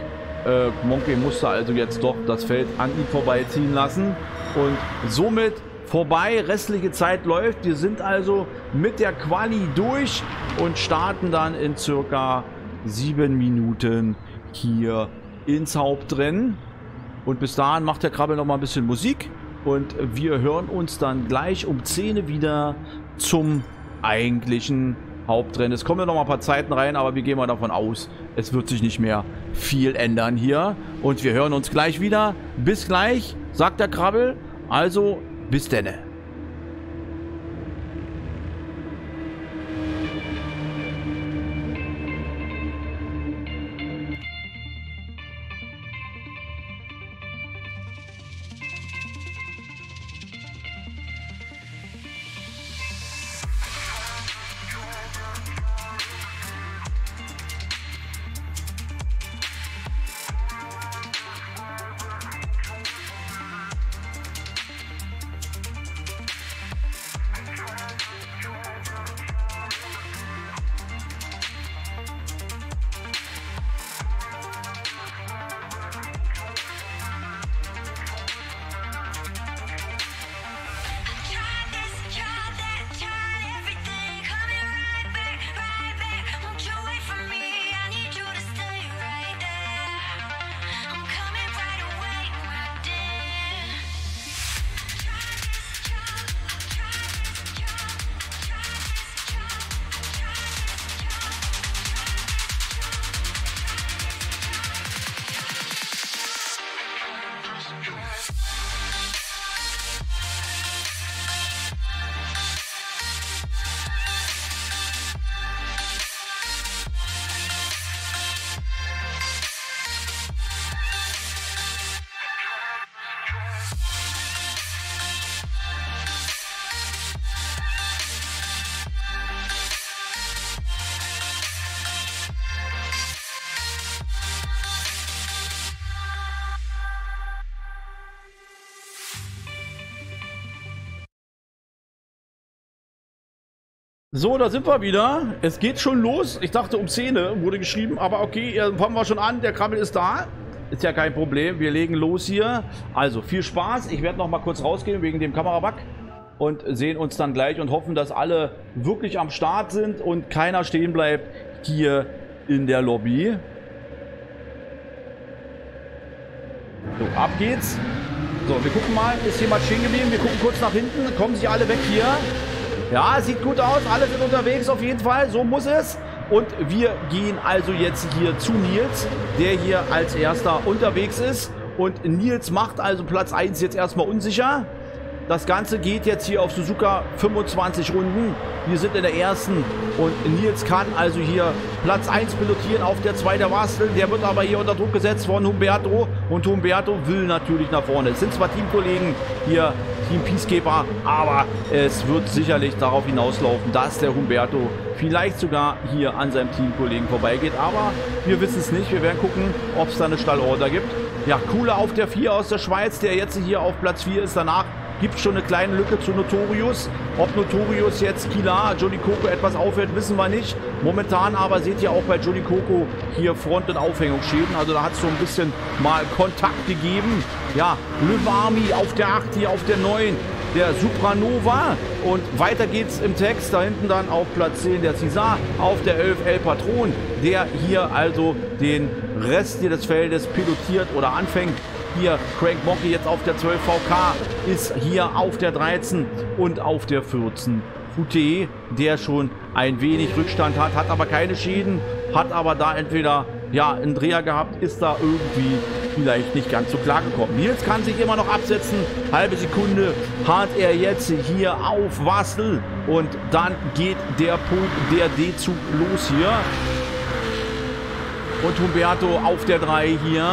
äh, Monkey musste also jetzt doch das Feld an ihm vorbeiziehen lassen. Und somit vorbei, restliche Zeit läuft. Wir sind also mit der Quali durch und starten dann in circa sieben Minuten hier ins Hauptrennen. Und bis dahin macht der Krabbel noch mal ein bisschen Musik. Und wir hören uns dann gleich um 10 wieder zum eigentlichen Hauptrennen. Es kommen ja noch mal ein paar Zeiten rein, aber wir gehen mal davon aus, es wird sich nicht mehr viel ändern hier. Und wir hören uns gleich wieder. Bis gleich, sagt der Krabbel. Also, bis denne. So, da sind wir wieder. Es geht schon los. Ich dachte um 10 wurde geschrieben, aber okay, fangen wir schon an. Der Krabbel ist da. Ist ja kein Problem. Wir legen los hier. Also, viel Spaß. Ich werde noch mal kurz rausgehen wegen dem Kamerabug und sehen uns dann gleich und hoffen, dass alle wirklich am Start sind und keiner stehen bleibt hier in der Lobby. So, ab geht's. So, wir gucken mal, ist jemand stehen geblieben? Wir gucken kurz nach hinten. Kommen sie alle weg hier? Ja, sieht gut aus. Alle sind unterwegs auf jeden Fall. So muss es. Und wir gehen also jetzt hier zu Nils, der hier als erster unterwegs ist. Und Nils macht also Platz 1 jetzt erstmal unsicher. Das Ganze geht jetzt hier auf Suzuka 25 Runden. Wir sind in der ersten und Nils kann also hier Platz 1 pilotieren auf der zweiten Wastel. Der wird aber hier unter Druck gesetzt von Humberto und Humberto will natürlich nach vorne. Es sind zwar Teamkollegen hier, Team Peacekeeper, aber es wird sicherlich darauf hinauslaufen, dass der Humberto vielleicht sogar hier an seinem Teamkollegen vorbeigeht. Aber wir wissen es nicht. Wir werden gucken, ob es da eine Stallorder gibt. Ja, Kuhle auf der 4 aus der Schweiz, der jetzt hier auf Platz 4 ist. Danach Gibt schon eine kleine Lücke zu Notorious. Ob Notorious jetzt Kila, Johnny Coco etwas aufhält, wissen wir nicht. Momentan aber seht ihr auch bei Johnny Coco hier Front- und Aufhängungsschäden. Also da hat es so ein bisschen mal Kontakt gegeben. Ja, Löwen Army auf der 8, hier auf der 9 der Supranova. Und weiter geht's im Text. Da hinten dann auf Platz 10 der Cesar, auf der 11 El Patron, der hier also den Rest hier des Feldes pilotiert oder anfängt. Hier Crank Monkey jetzt auf der 12 VK ist hier auf der 13 und auf der 14 Fute, der schon ein wenig Rückstand hat, hat aber keine Schäden, hat aber da entweder ja einen Dreher gehabt, ist da irgendwie vielleicht nicht ganz so klar gekommen. Nils kann sich immer noch absetzen. Halbe Sekunde hat er jetzt hier auf Wassel. Und dann geht der Punkt, der D-Zug los hier. Und Humberto auf der 3 hier.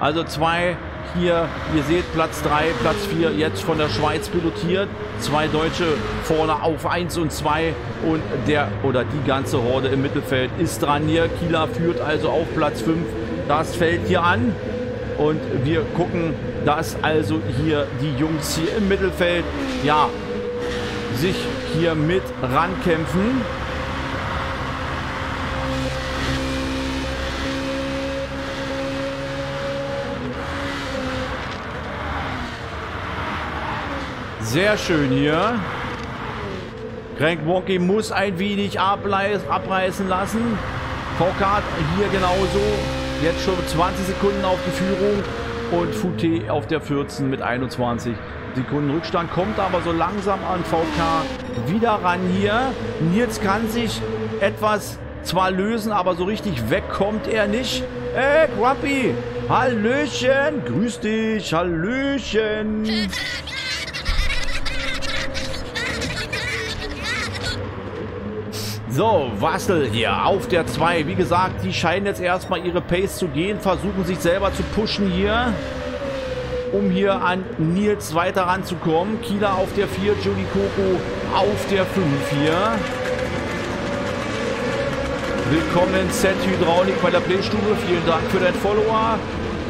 Also zwei hier, ihr seht Platz 3, Platz 4 jetzt von der Schweiz pilotiert. Zwei Deutsche vorne auf 1 und 2 und der oder die ganze Horde im Mittelfeld ist dran hier. Kieler führt also auf Platz 5 das Feld hier an. Und wir gucken, dass also hier die Jungs hier im Mittelfeld, ja, sich hier mit rankämpfen. Sehr schön hier. Crank Wonky muss ein wenig abreißen lassen. VK hier genauso. Jetzt schon 20 Sekunden auf die Führung. Und Fute auf der 14 mit 21 Sekunden Rückstand. Kommt aber so langsam an VK wieder ran hier. Nils kann sich etwas zwar lösen, aber so richtig weg kommt er nicht. Ey, Grumpy! Hallöchen! Grüß dich! Hallöchen! So, Wassel hier auf der 2. Wie gesagt, die scheinen jetzt erstmal ihre Pace zu gehen, versuchen sich selber zu pushen hier, um hier an Nils weiter ranzukommen. Kieler auf der 4, Judy Coco auf der 5 hier. Willkommen Set Hydraulik bei der Playstube. Vielen Dank für dein Follower.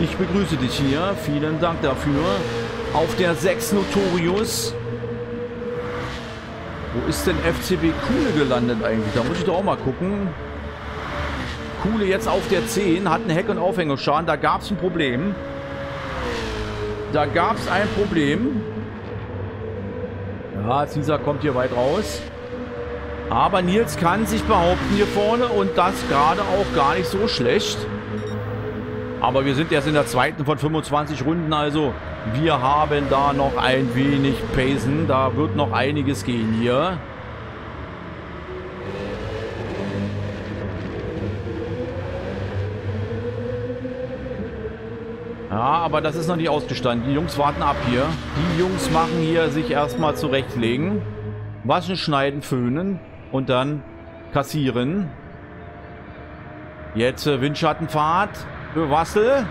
Ich begrüße dich hier. Vielen Dank dafür. Auf der 6 Notorious. Wo ist denn FCB Kuhle gelandet eigentlich? Da muss ich doch auch mal gucken. Kuhle jetzt auf der 10, hat einen Heck- und Aufhängerschaden. Da gab es ein Problem. Da gab es ein Problem. Ja, Caesar kommt hier weit raus. Aber Nils kann sich behaupten hier vorne und das gerade auch gar nicht so schlecht. Aber wir sind erst in der zweiten von 25 Runden, also wir haben da noch ein wenig Pacen. Da wird noch einiges gehen hier. Ja, aber das ist noch nicht ausgestanden. Die Jungs warten ab hier. Die Jungs machen hier sich erstmal zurechtlegen. Waschen, schneiden, föhnen und dann kassieren. Jetzt äh, Windschattenfahrt für Wassel.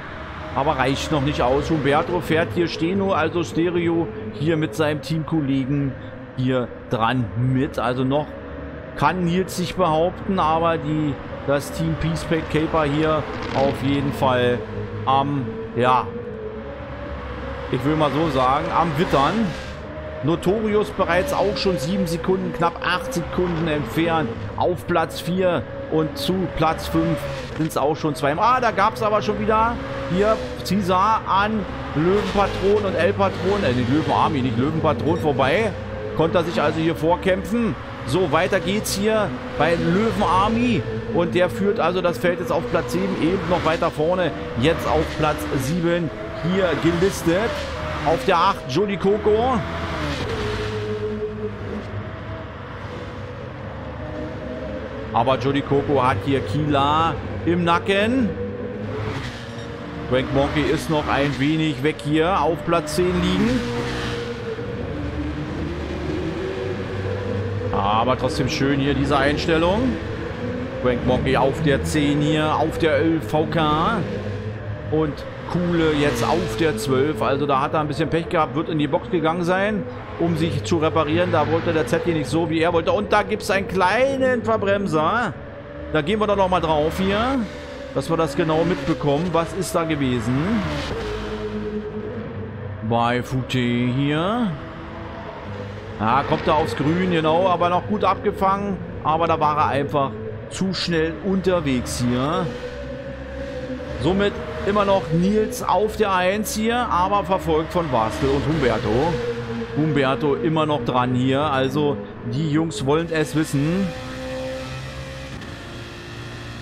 Aber reicht noch nicht aus. Humberto fährt hier Steno, also Stereo, hier mit seinem Teamkollegen hier dran mit. Also noch kann Nils sich behaupten, aber die, das Team Peacepack Caper hier auf jeden Fall am, ja, ich will mal so sagen, am Wittern. Notorious bereits auch schon 7 Sekunden, knapp 8 Sekunden entfernt auf Platz 4 und zu Platz 5 sind es auch schon zwei. Ah, da gab es aber schon wieder hier Caesar an Löwenpatron und L-Patron, äh, nicht Löwenarmy, nicht Löwenpatron vorbei. Konnte er sich also hier vorkämpfen. So, weiter geht's hier bei Löwenarmy. Und der führt also das Feld jetzt auf Platz 7, eben noch weiter vorne. Jetzt auf Platz 7 hier gelistet. Auf der 8 Jolly Coco. Aber Jody Coco hat hier Kila im Nacken. Frank Monkey ist noch ein wenig weg hier auf Platz 10 liegen. Aber trotzdem schön hier diese Einstellung. Frank Monkey auf der 10 hier, auf der 11 VK. Und Kuhle jetzt auf der 12. Also da hat er ein bisschen Pech gehabt, wird in die Box gegangen sein, um sich zu reparieren. Da wollte der Z hier nicht so, wie er wollte. Und da gibt es einen kleinen Verbremser. Da gehen wir doch noch mal drauf hier, dass wir das genau mitbekommen. Was ist da gewesen? bei Fute hier. Ja, kommt er aufs Grün, genau, aber noch gut abgefangen. Aber da war er einfach zu schnell unterwegs hier. Somit immer noch Nils auf der 1 hier, aber verfolgt von Bastel und Humberto. Humberto immer noch dran hier, also die Jungs wollen es wissen.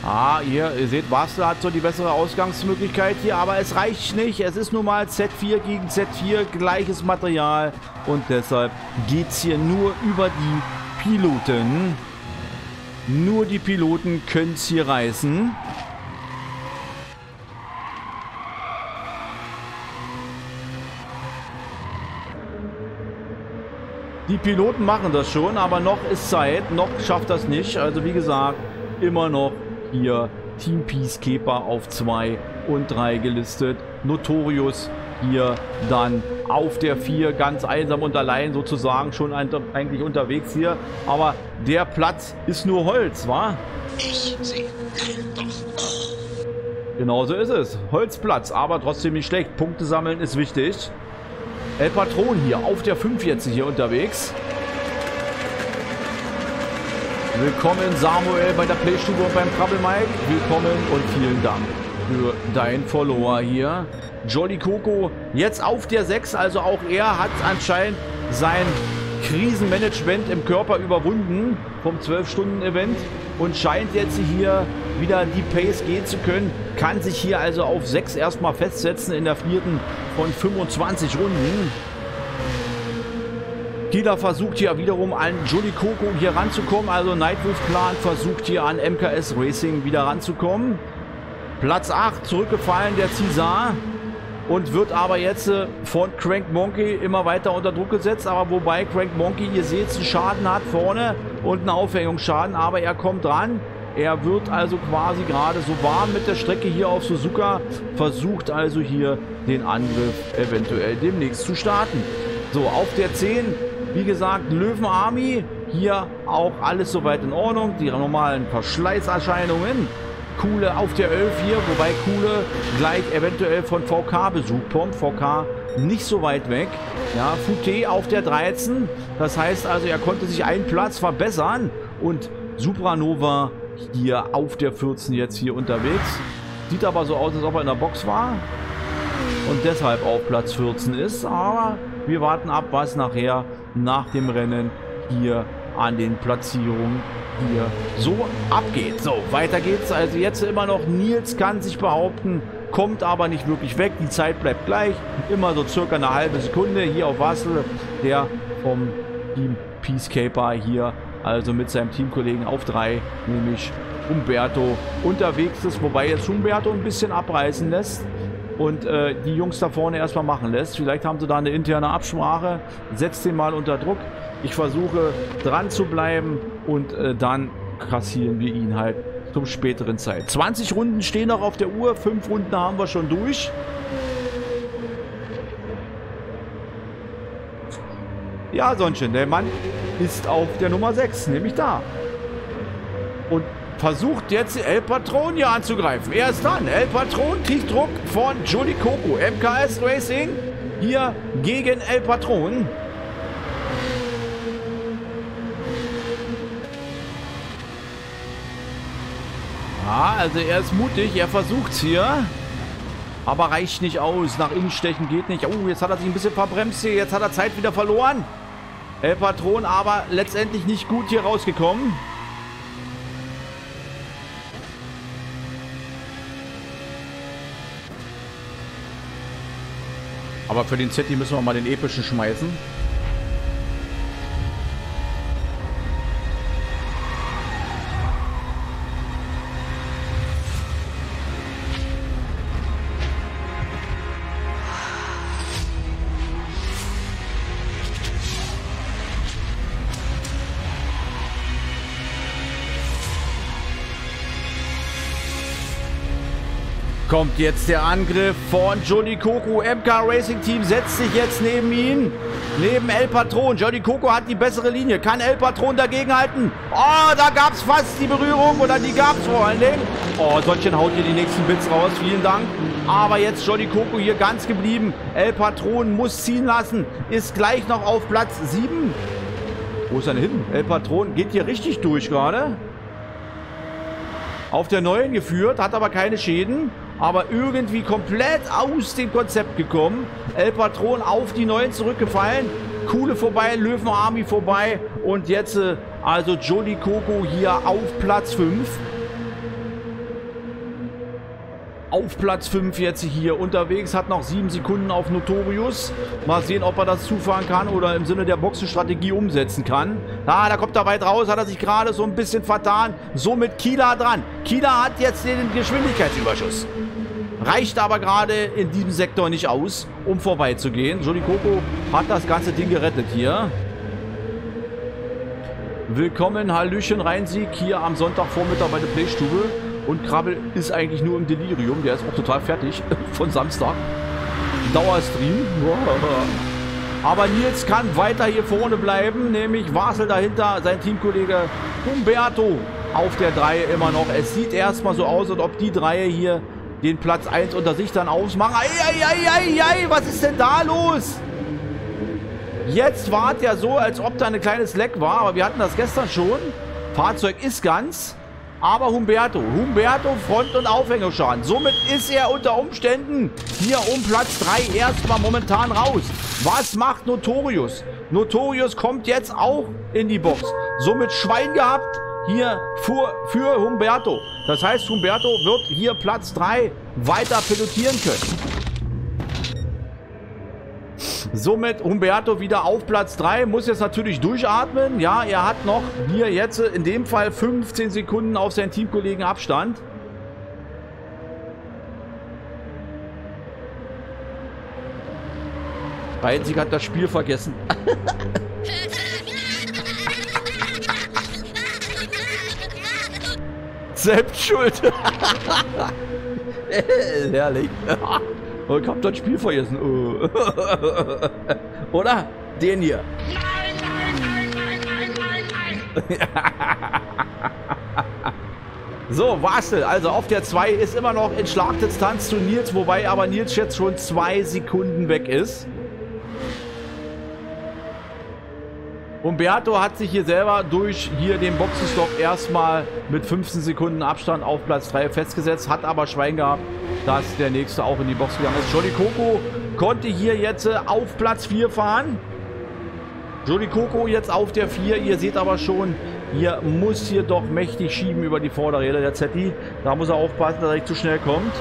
Ah, hier, ihr seht, Bastel hat so die bessere Ausgangsmöglichkeit hier, aber es reicht nicht. Es ist nun mal Z4 gegen Z4, gleiches Material. Und deshalb geht es hier nur über die Piloten. Nur die Piloten können es hier reißen. Die Piloten machen das schon, aber noch ist Zeit. Noch schafft das nicht. Also wie gesagt, immer noch hier Team Peacekeeper auf 2 und 3 gelistet. Notorious hier dann auf der 4 ganz einsam und allein sozusagen schon eigentlich unterwegs hier. Aber der Platz ist nur Holz, wa? Ich sehe. Genau so ist es. Holzplatz, aber trotzdem nicht schlecht. Punkte sammeln ist wichtig. El Patron hier auf der 5 jetzt hier unterwegs. Willkommen Samuel bei der Playstube und beim Krabbel Mike. Willkommen und vielen Dank für dein Follower hier. Jolly Coco jetzt auf der 6, also auch er hat anscheinend sein Krisenmanagement im Körper überwunden vom 12-Stunden-Event und scheint jetzt hier wieder die Pace gehen zu können. Kann sich hier also auf 6 erstmal festsetzen in der vierten von 25 Runden. Kieler versucht hier wiederum an Jolly Coco hier ranzukommen. Also Nightwolf Clan versucht hier an MKS Racing wieder ranzukommen. Platz 8 zurückgefallen der Cesar. Und wird aber jetzt äh, von Crank Monkey immer weiter unter Druck gesetzt. Aber wobei Crank Monkey, ihr seht, einen Schaden hat vorne und einen Aufhängungsschaden. Aber er kommt dran. Er wird also quasi gerade so warm mit der Strecke hier auf Suzuka. Versucht also hier den Angriff eventuell demnächst zu starten. So, auf der 10 wie gesagt, Löwen Army. Hier auch alles soweit in Ordnung. Die normalen Verschleißerscheinungen. Kuhle auf der 11 hier, wobei Kuhle gleich eventuell von VK besucht kommt. VK nicht so weit weg. Ja, Fute auf der 13. Das heißt also, er konnte sich einen Platz verbessern. Und Supranova hier auf der 14 jetzt hier unterwegs. Sieht aber so aus, als ob er in der Box war. Und deshalb auf Platz 14 ist. Aber wir warten ab, was nachher nach dem Rennen hier an den Platzierungen hier so abgeht. So, weiter geht's. Also jetzt immer noch Nils kann sich behaupten, kommt aber nicht wirklich weg. Die Zeit bleibt gleich. Immer so circa eine halbe Sekunde hier auf Wassel, der vom Team Peacekeeper hier, also mit seinem Teamkollegen auf drei, nämlich Humberto unterwegs ist. Wobei jetzt Humberto ein bisschen abreißen lässt und äh, die Jungs da vorne erstmal machen lässt. Vielleicht haben sie da eine interne Absprache. Setzt den mal unter Druck. Ich versuche dran zu bleiben und äh, dann kassieren wir ihn halt zum späteren Zeit. 20 Runden stehen noch auf der Uhr. 5 Runden haben wir schon durch. Ja, Sonnchen, der Mann ist auf der Nummer 6, nämlich da. Und versucht jetzt El Patron hier anzugreifen. Er ist dran. El Patron kriegt Druck von Jolly Coco. MKS Racing hier gegen El Patron. Ja, also er ist mutig. Er versucht es hier. Aber reicht nicht aus. Nach innen stechen geht nicht. Oh, jetzt hat er sich ein bisschen verbremst hier. Jetzt hat er Zeit wieder verloren. El Patron aber letztendlich nicht gut hier rausgekommen. Aber für den Zetti müssen wir mal den epischen schmeißen. Kommt jetzt der Angriff von Johnny Koku. MK Racing Team setzt sich jetzt neben ihn. neben El Patron. Johnny Coco hat die bessere Linie. Kann El Patron dagegenhalten? Oh, da gab es fast die Berührung. Oder die gab es vor allen Dingen. Oh, Sottchen haut hier die nächsten Bits raus. Vielen Dank. Aber jetzt Johnny Coco hier ganz geblieben. El Patron muss ziehen lassen. Ist gleich noch auf Platz 7. Wo ist er denn hin? El Patron geht hier richtig durch gerade. Auf der neuen geführt, hat aber keine Schäden. Aber irgendwie komplett aus dem Konzept gekommen. El Patron auf die neuen zurückgefallen. Kuhle vorbei, Löwenarmy vorbei. Und jetzt äh, also Jolly Coco hier auf Platz 5. Auf Platz 5 jetzt hier unterwegs, hat noch 7 Sekunden auf Notorious. Mal sehen, ob er das zufahren kann oder im Sinne der Boxenstrategie umsetzen kann. Ah, da kommt er weit raus, hat er sich gerade so ein bisschen vertan. Somit Kila dran. Kila hat jetzt den Geschwindigkeitsüberschuss. Reicht aber gerade in diesem Sektor nicht aus, um vorbeizugehen. Jolly Coco hat das ganze Ding gerettet hier. Willkommen, Hallöchen, Reinsieg hier am Sonntagvormittag bei der Playstube. Und Krabbel ist eigentlich nur im Delirium. Der ist auch total fertig von Samstag. Dauerstream. Aber Nils kann weiter hier vorne bleiben. Nämlich Wasel dahinter, sein Teamkollege Humberto auf der 3 immer noch. Es sieht erstmal so aus, als ob die drei hier den Platz 1 unter sich dann ausmachen. Eieieiei, was ist denn da los? Jetzt war es ja so, als ob da eine kleine Slack war, aber wir hatten das gestern schon. Fahrzeug ist ganz, aber Humberto, Humberto Front- und Aufhängerschaden. Somit ist er unter Umständen hier um Platz 3 erstmal momentan raus. Was macht Notorious? Notorious kommt jetzt auch in die Box. Somit Schwein gehabt hier für, für Humberto. Das heißt, Humberto wird hier Platz 3 weiter pilotieren können. Somit Humberto wieder auf Platz 3. Muss jetzt natürlich durchatmen. Ja, er hat noch hier jetzt in dem Fall 15 Sekunden auf seinen Teamkollegen Abstand. Reinzig hat das Spiel vergessen. Selbst schuld. Herrlich. Oh, Ich hab das Spiel vergessen. Oh. Oder? Den hier. So, Wastel, also auf der 2 ist immer noch in Schlagdistanz zu Nils, wobei aber Nils jetzt schon zwei Sekunden weg ist. Umberto hat sich hier selber durch hier den Boxenstopp erstmal mit 15 Sekunden Abstand auf Platz 3 festgesetzt, hat aber Schwein gehabt, dass der nächste auch in die Box gegangen ist. Jolly Coco konnte hier jetzt äh, auf Platz 4 fahren. Jolly Coco jetzt auf der 4. Ihr seht aber schon, hier muss hier doch mächtig schieben über die Vorderräder der Zetti. Da muss er aufpassen, dass er nicht zu schnell kommt.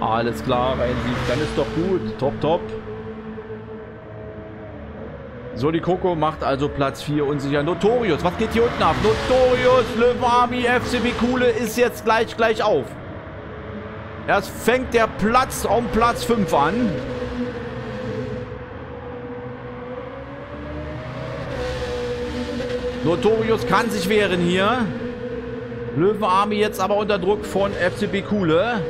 Alles klar, Reinsieg, dann ist doch gut. Top, top. So, die Coco macht also Platz 4 unsicher. Notorious, was geht hier unten ab? Notorious, Löwenarmy, FCB Kuhle ist jetzt gleich, gleich auf. Erst fängt der Platz um Platz 5 an. Notorious kann sich wehren hier. Löwenarmy jetzt aber unter Druck von FCB Kuhle.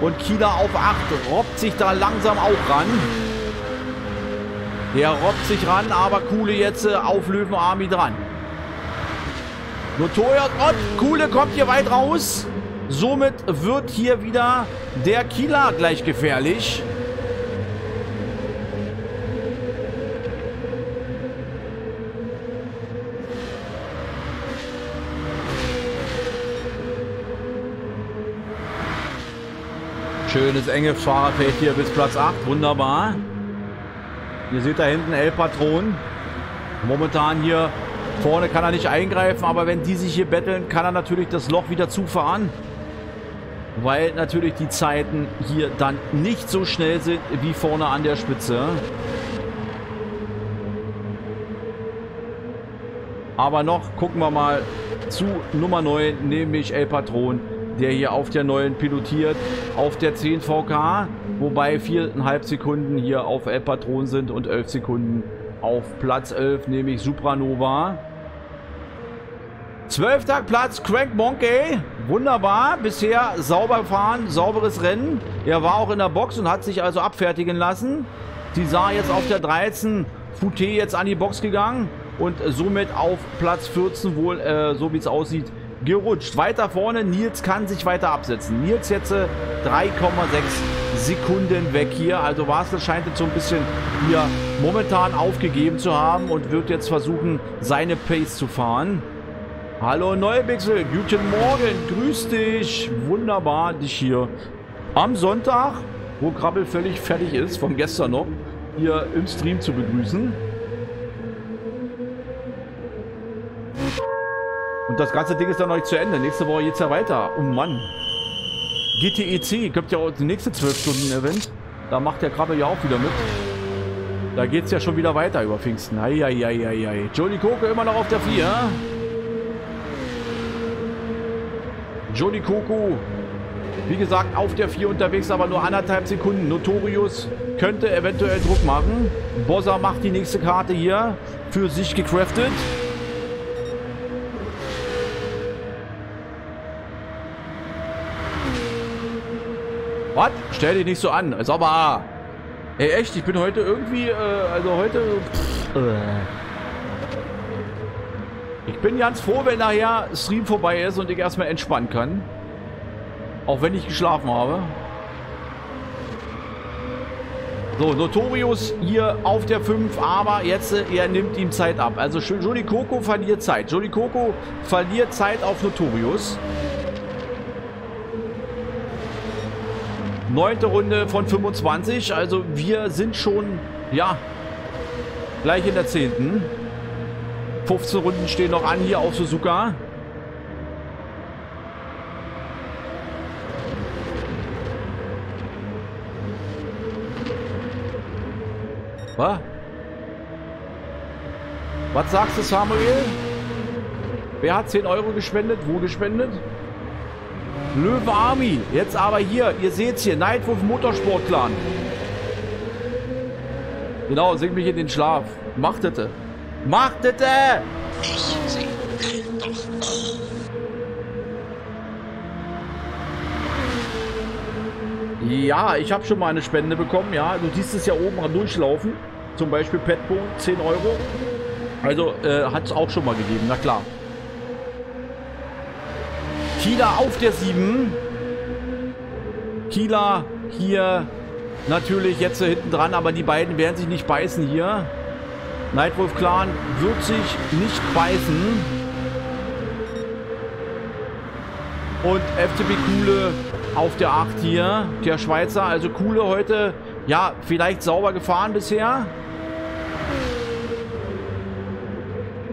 Und Kieler auf 8 robbt sich da langsam auch ran. Der robbt sich ran, aber Kuhle jetzt äh, auf Löwenarmy dran. Notorious und Kuhle kommt hier weit raus. Somit wird hier wieder der Kieler gleich gefährlich. Schönes enge Fahrerfeld hier bis Platz 8. Wunderbar. Ihr seht da hinten El Patron. Momentan hier vorne kann er nicht eingreifen, aber wenn die sich hier betteln, kann er natürlich das Loch wieder zufahren. Weil natürlich die Zeiten hier dann nicht so schnell sind wie vorne an der Spitze. Aber noch gucken wir mal zu Nummer 9, nämlich El Patron, der hier auf der neuen pilotiert, auf der 10 VK, wobei 4,5 Sekunden hier auf El Patron sind und 11 Sekunden auf Platz 11, nämlich Supranova. Zwölfter Platz, Crank Monkey. Wunderbar. Bisher sauber gefahren, sauberes Rennen. Er war auch in der Box und hat sich also abfertigen lassen. Die sah jetzt auf der 13. Fouté jetzt an die Box gegangen und somit auf Platz 14 wohl, äh, so wie es aussieht, gerutscht. Weiter vorne, Nils kann sich weiter absetzen. Nils jetzt äh, 3,6 Sekunden weg hier. Also Wasel scheint jetzt so ein bisschen hier momentan aufgegeben zu haben und wird jetzt versuchen, seine Pace zu fahren. Hallo Neubixel, guten Morgen, grüß dich. Wunderbar, dich hier am Sonntag, wo Krabbel völlig fertig ist, von gestern noch, hier im Stream zu begrüßen. Und das ganze Ding ist dann nicht zu Ende. Nächste Woche geht's ja weiter. Oh Mann. GTEC, kommt ja auch die nächste 12-Stunden-Event. Da macht der Krabbel ja auch wieder mit. Da geht's ja schon wieder weiter über Pfingsten. Eieieiei. Jody Coco immer noch auf der 4. Jody Coco, wie gesagt, auf der 4 unterwegs, aber nur anderthalb Sekunden. Notorious könnte eventuell Druck machen. Bossa macht die nächste Karte hier für sich gecraftet. Stell dich nicht so an. Sag mal. Ey, echt, ich bin heute irgendwie, äh, also heute... Pff, äh. Ich bin ganz froh, wenn nachher Stream vorbei ist und ich erstmal entspannen kann. Auch wenn ich geschlafen habe. So, Notorious hier auf der 5, aber jetzt, äh, er nimmt ihm Zeit ab. Also Jody Coco verliert Zeit. Jody Coco verliert Zeit auf Notorious. Neunte Runde von 25. Also wir sind schon, ja, gleich in der zehnten. 15 Runden stehen noch an hier auf Suzuka. Was? Was sagst du, Samuel? Wer hat 10 Euro gespendet? Wo gespendet? Löwe Army. Jetzt aber hier, ihr seht's hier, Nightwolf Motorsport Clan. Genau, sing mich in den Schlaf. Macht das. Macht das! Ich, doch. Oh. Ja, ich habe schon mal eine Spende bekommen. Ja, du siehst es ja oben am Durchlaufen. Zum Beispiel Petbo, 10 Euro. Also äh, hat es auch schon mal gegeben, na klar. Kieler auf der 7. Kieler hier natürlich jetzt hinten dran, aber die beiden werden sich nicht beißen hier. Nightwolf Clan wird sich nicht beißen. Und FCB Kuhle auf der 8 hier. Der Schweizer, also Kuhle heute, ja, vielleicht sauber gefahren bisher.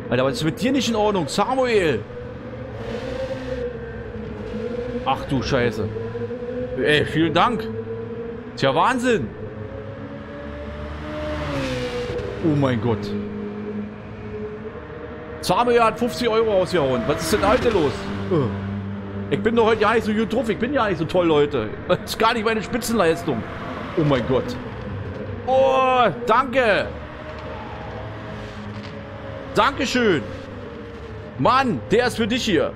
Alter, was ist mit dir nicht in Ordnung? Samuel! Ach du Scheiße. Ey, vielen Dank. Tja, Wahnsinn. Oh mein Gott. Samuel hat 50 Euro rausgehauen. Was ist denn heute los? Ich bin doch heute ja nicht so gut drauf. Ich bin ja nicht so toll, Leute. Das ist gar nicht meine Spitzenleistung. Oh mein Gott. Oh, danke. Dankeschön. Mann, der ist für dich hier.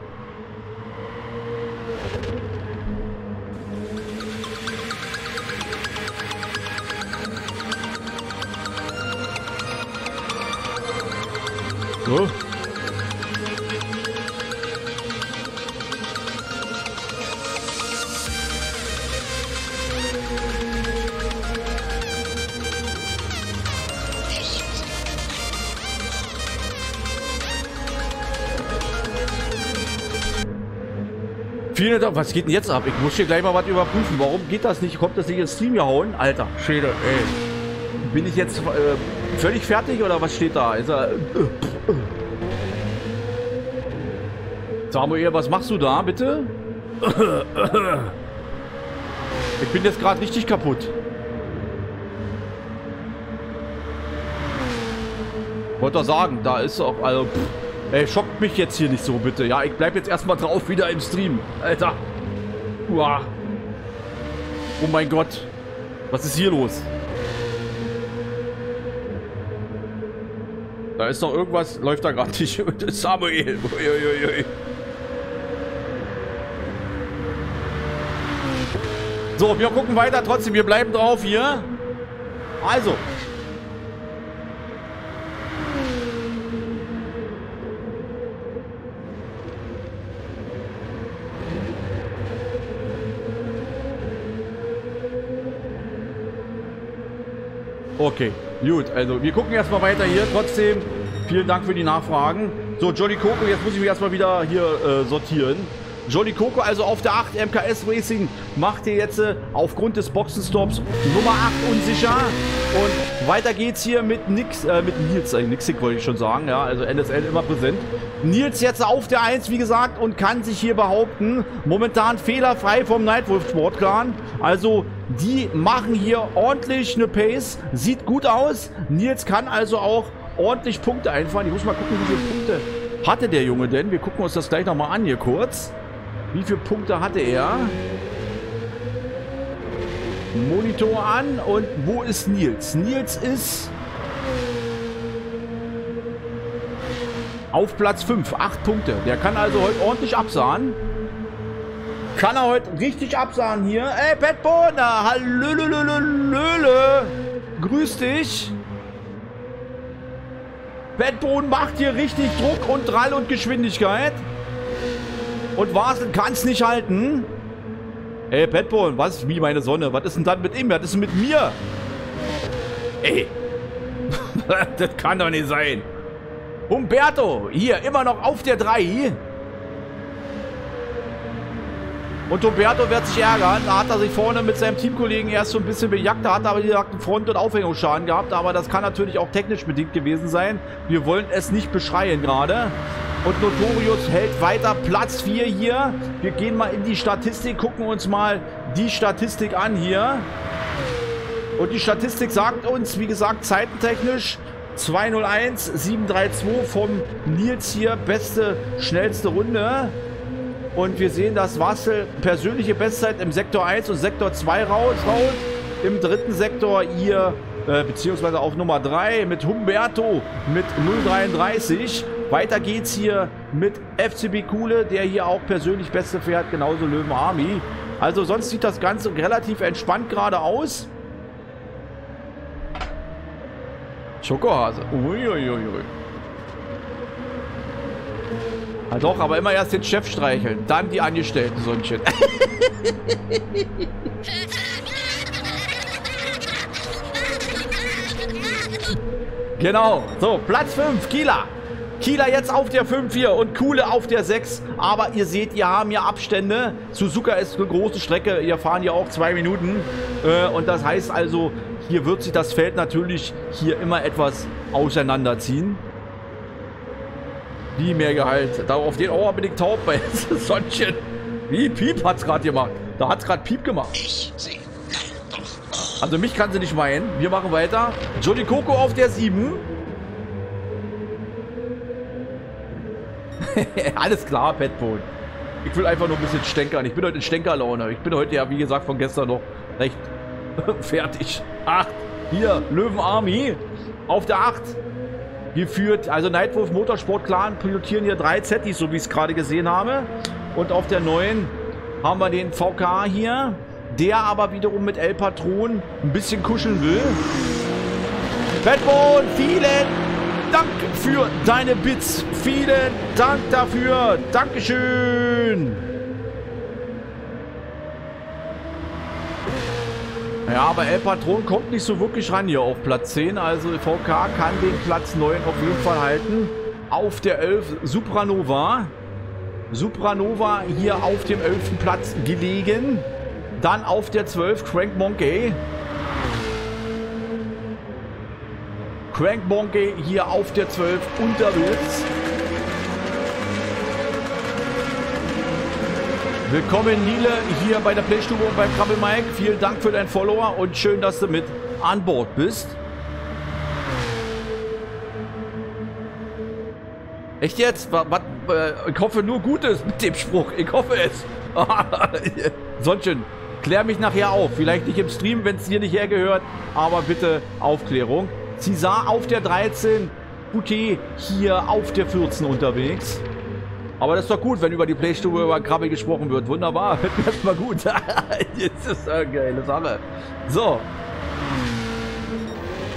Sie, Vielen Dank. Was geht denn jetzt ab? Ich muss hier gleich mal was überprüfen. Warum geht das nicht? Kommt das nicht ins Stream gehauen? Alter, Schäde, ey. Bin ich jetzt äh, völlig fertig oder was steht da? Ist er, äh, äh. Samuel, was machst du da, bitte? Ich bin jetzt gerade richtig kaputt. Wollte sagen, da ist auch, also, pff, ey, schockt mich jetzt hier nicht so, bitte. Ja, ich bleib jetzt erstmal drauf wieder im Stream. Alter. Uah. Oh mein Gott. Was ist hier los? Da ist doch irgendwas, läuft da gerade nicht. Samuel. Uiuiui. So, wir gucken weiter trotzdem. Wir bleiben drauf hier. Also. Okay, gut. Also, wir gucken erstmal weiter hier. Trotzdem, vielen Dank für die Nachfragen. So, Jolly Coco, jetzt muss ich mich erstmal wieder hier äh, sortieren. Jolly Coco, also auf der 8 MKS Racing, macht hier jetzt äh, aufgrund des Boxenstops Nummer 8 unsicher. Und weiter geht's hier mit Nix, äh, mit Nils, äh, Nixig wollte ich schon sagen, ja, also NSL immer präsent. Nils jetzt auf der 1, wie gesagt, und kann sich hier behaupten. Momentan fehlerfrei vom Nightwolf Sportclan. Also, die machen hier ordentlich eine Pace. Sieht gut aus. Nils kann also auch ordentlich Punkte einfahren. Ich muss mal gucken, wie viele Punkte hatte der Junge denn. Wir gucken uns das gleich nochmal an hier kurz. Wie viele Punkte hatte er? Monitor an und wo ist Nils? Nils ist auf Platz 5, 8 Punkte. Der kann also heute ordentlich absahen. Kann er heute richtig absahen hier. Ey, Bettbohner, hallöle, grüß dich. Bettbohnen macht hier richtig Druck und Drall und Geschwindigkeit. Und Wasel kann es nicht halten. Ey, Petbone, was? Wie meine Sonne? Was ist denn dann mit ihm? Was ist denn mit mir? Ey. das kann doch nicht sein. Humberto, hier, immer noch auf der 3. Und Humberto wird sich ärgern. Da hat er sich vorne mit seinem Teamkollegen erst so ein bisschen bejagt. Da hat er aber gesagt, einen Front- und Aufhängungsschaden gehabt. Aber das kann natürlich auch technisch bedingt gewesen sein. Wir wollen es nicht beschreien gerade. Und Notorious hält weiter Platz 4 hier. Wir gehen mal in die Statistik, gucken uns mal die Statistik an hier. Und die Statistik sagt uns, wie gesagt, zeitentechnisch 201, 732 vom Nils hier. Beste, schnellste Runde. Und wir sehen, dass Wassel persönliche Bestzeit im Sektor 1 und Sektor 2 raus, raus. Im dritten Sektor hier, äh, beziehungsweise auf Nummer 3 mit Humberto mit 033. Weiter geht's hier mit FCB Kuhle, der hier auch persönlich Beste fährt, genauso Löwen Army. Also sonst sieht das Ganze relativ entspannt gerade aus. Schokohase. Uiuiui. Ja doch, aber immer erst den Chef streicheln, dann die Angestellten, so ein Shit. genau, so, Platz 5, Kieler. Kieler jetzt auf der 5 hier und Kuhle auf der 6. Aber ihr seht, ihr haben ja Abstände. Suzuka ist eine große Strecke. Ihr fahren ja auch zwei Minuten. Äh, und das heißt also, hier wird sich das Feld natürlich hier immer etwas auseinanderziehen. Wie mehr Gehalt. Da auf den Ohr bin ich taub bei Sonnchen. Wie Piep hat's gerade gemacht. Da hat's gerade Piep gemacht. Also mich kann sie nicht meinen. Wir machen weiter. Jolly Coco auf der 7. Alles klar, Petboot. Ich will einfach nur ein bisschen stänkern. Ich bin heute in Stänkerlaune. Ich bin heute ja, wie gesagt, von gestern noch recht fertig. 8. Hier, Löwen Army auf der 8. Geführt, also Nightwolf Motorsport Clan pilotieren hier drei Zettis, so wie ich es gerade gesehen habe. Und auf der 9 haben wir den VK hier, der aber wiederum mit El Patron ein bisschen kuscheln will. Petboot, vielen Dank für deine Bits. Vielen Dank dafür. Dankeschön. Ja, aber El Patron kommt nicht so wirklich ran hier auf Platz 10. Also VK kann den Platz 9 auf jeden Fall halten. Auf der 11 Supranova. Supranova hier auf dem 11. Platz gelegen. Dann auf der 12 Crank Monkey. Crank Monkey hier auf der 12 unterwegs. Willkommen Nile hier bei der Playstube und beim Krabbel Mike. Vielen Dank für dein Follower und schön, dass du mit an Bord bist. Echt jetzt? Was, was, äh, ich hoffe nur Gutes mit dem Spruch. Ich hoffe es. Sonnchen, klär mich nachher auf. Vielleicht nicht im Stream, wenn es dir nicht hergehört, aber bitte Aufklärung. Cesar auf der 13. Boutet hier auf der 14 unterwegs. Aber das ist doch gut, wenn über die Playstube über Krabbel gesprochen wird. Wunderbar, das mal gut. Jetzt ist eine geile Sache. So.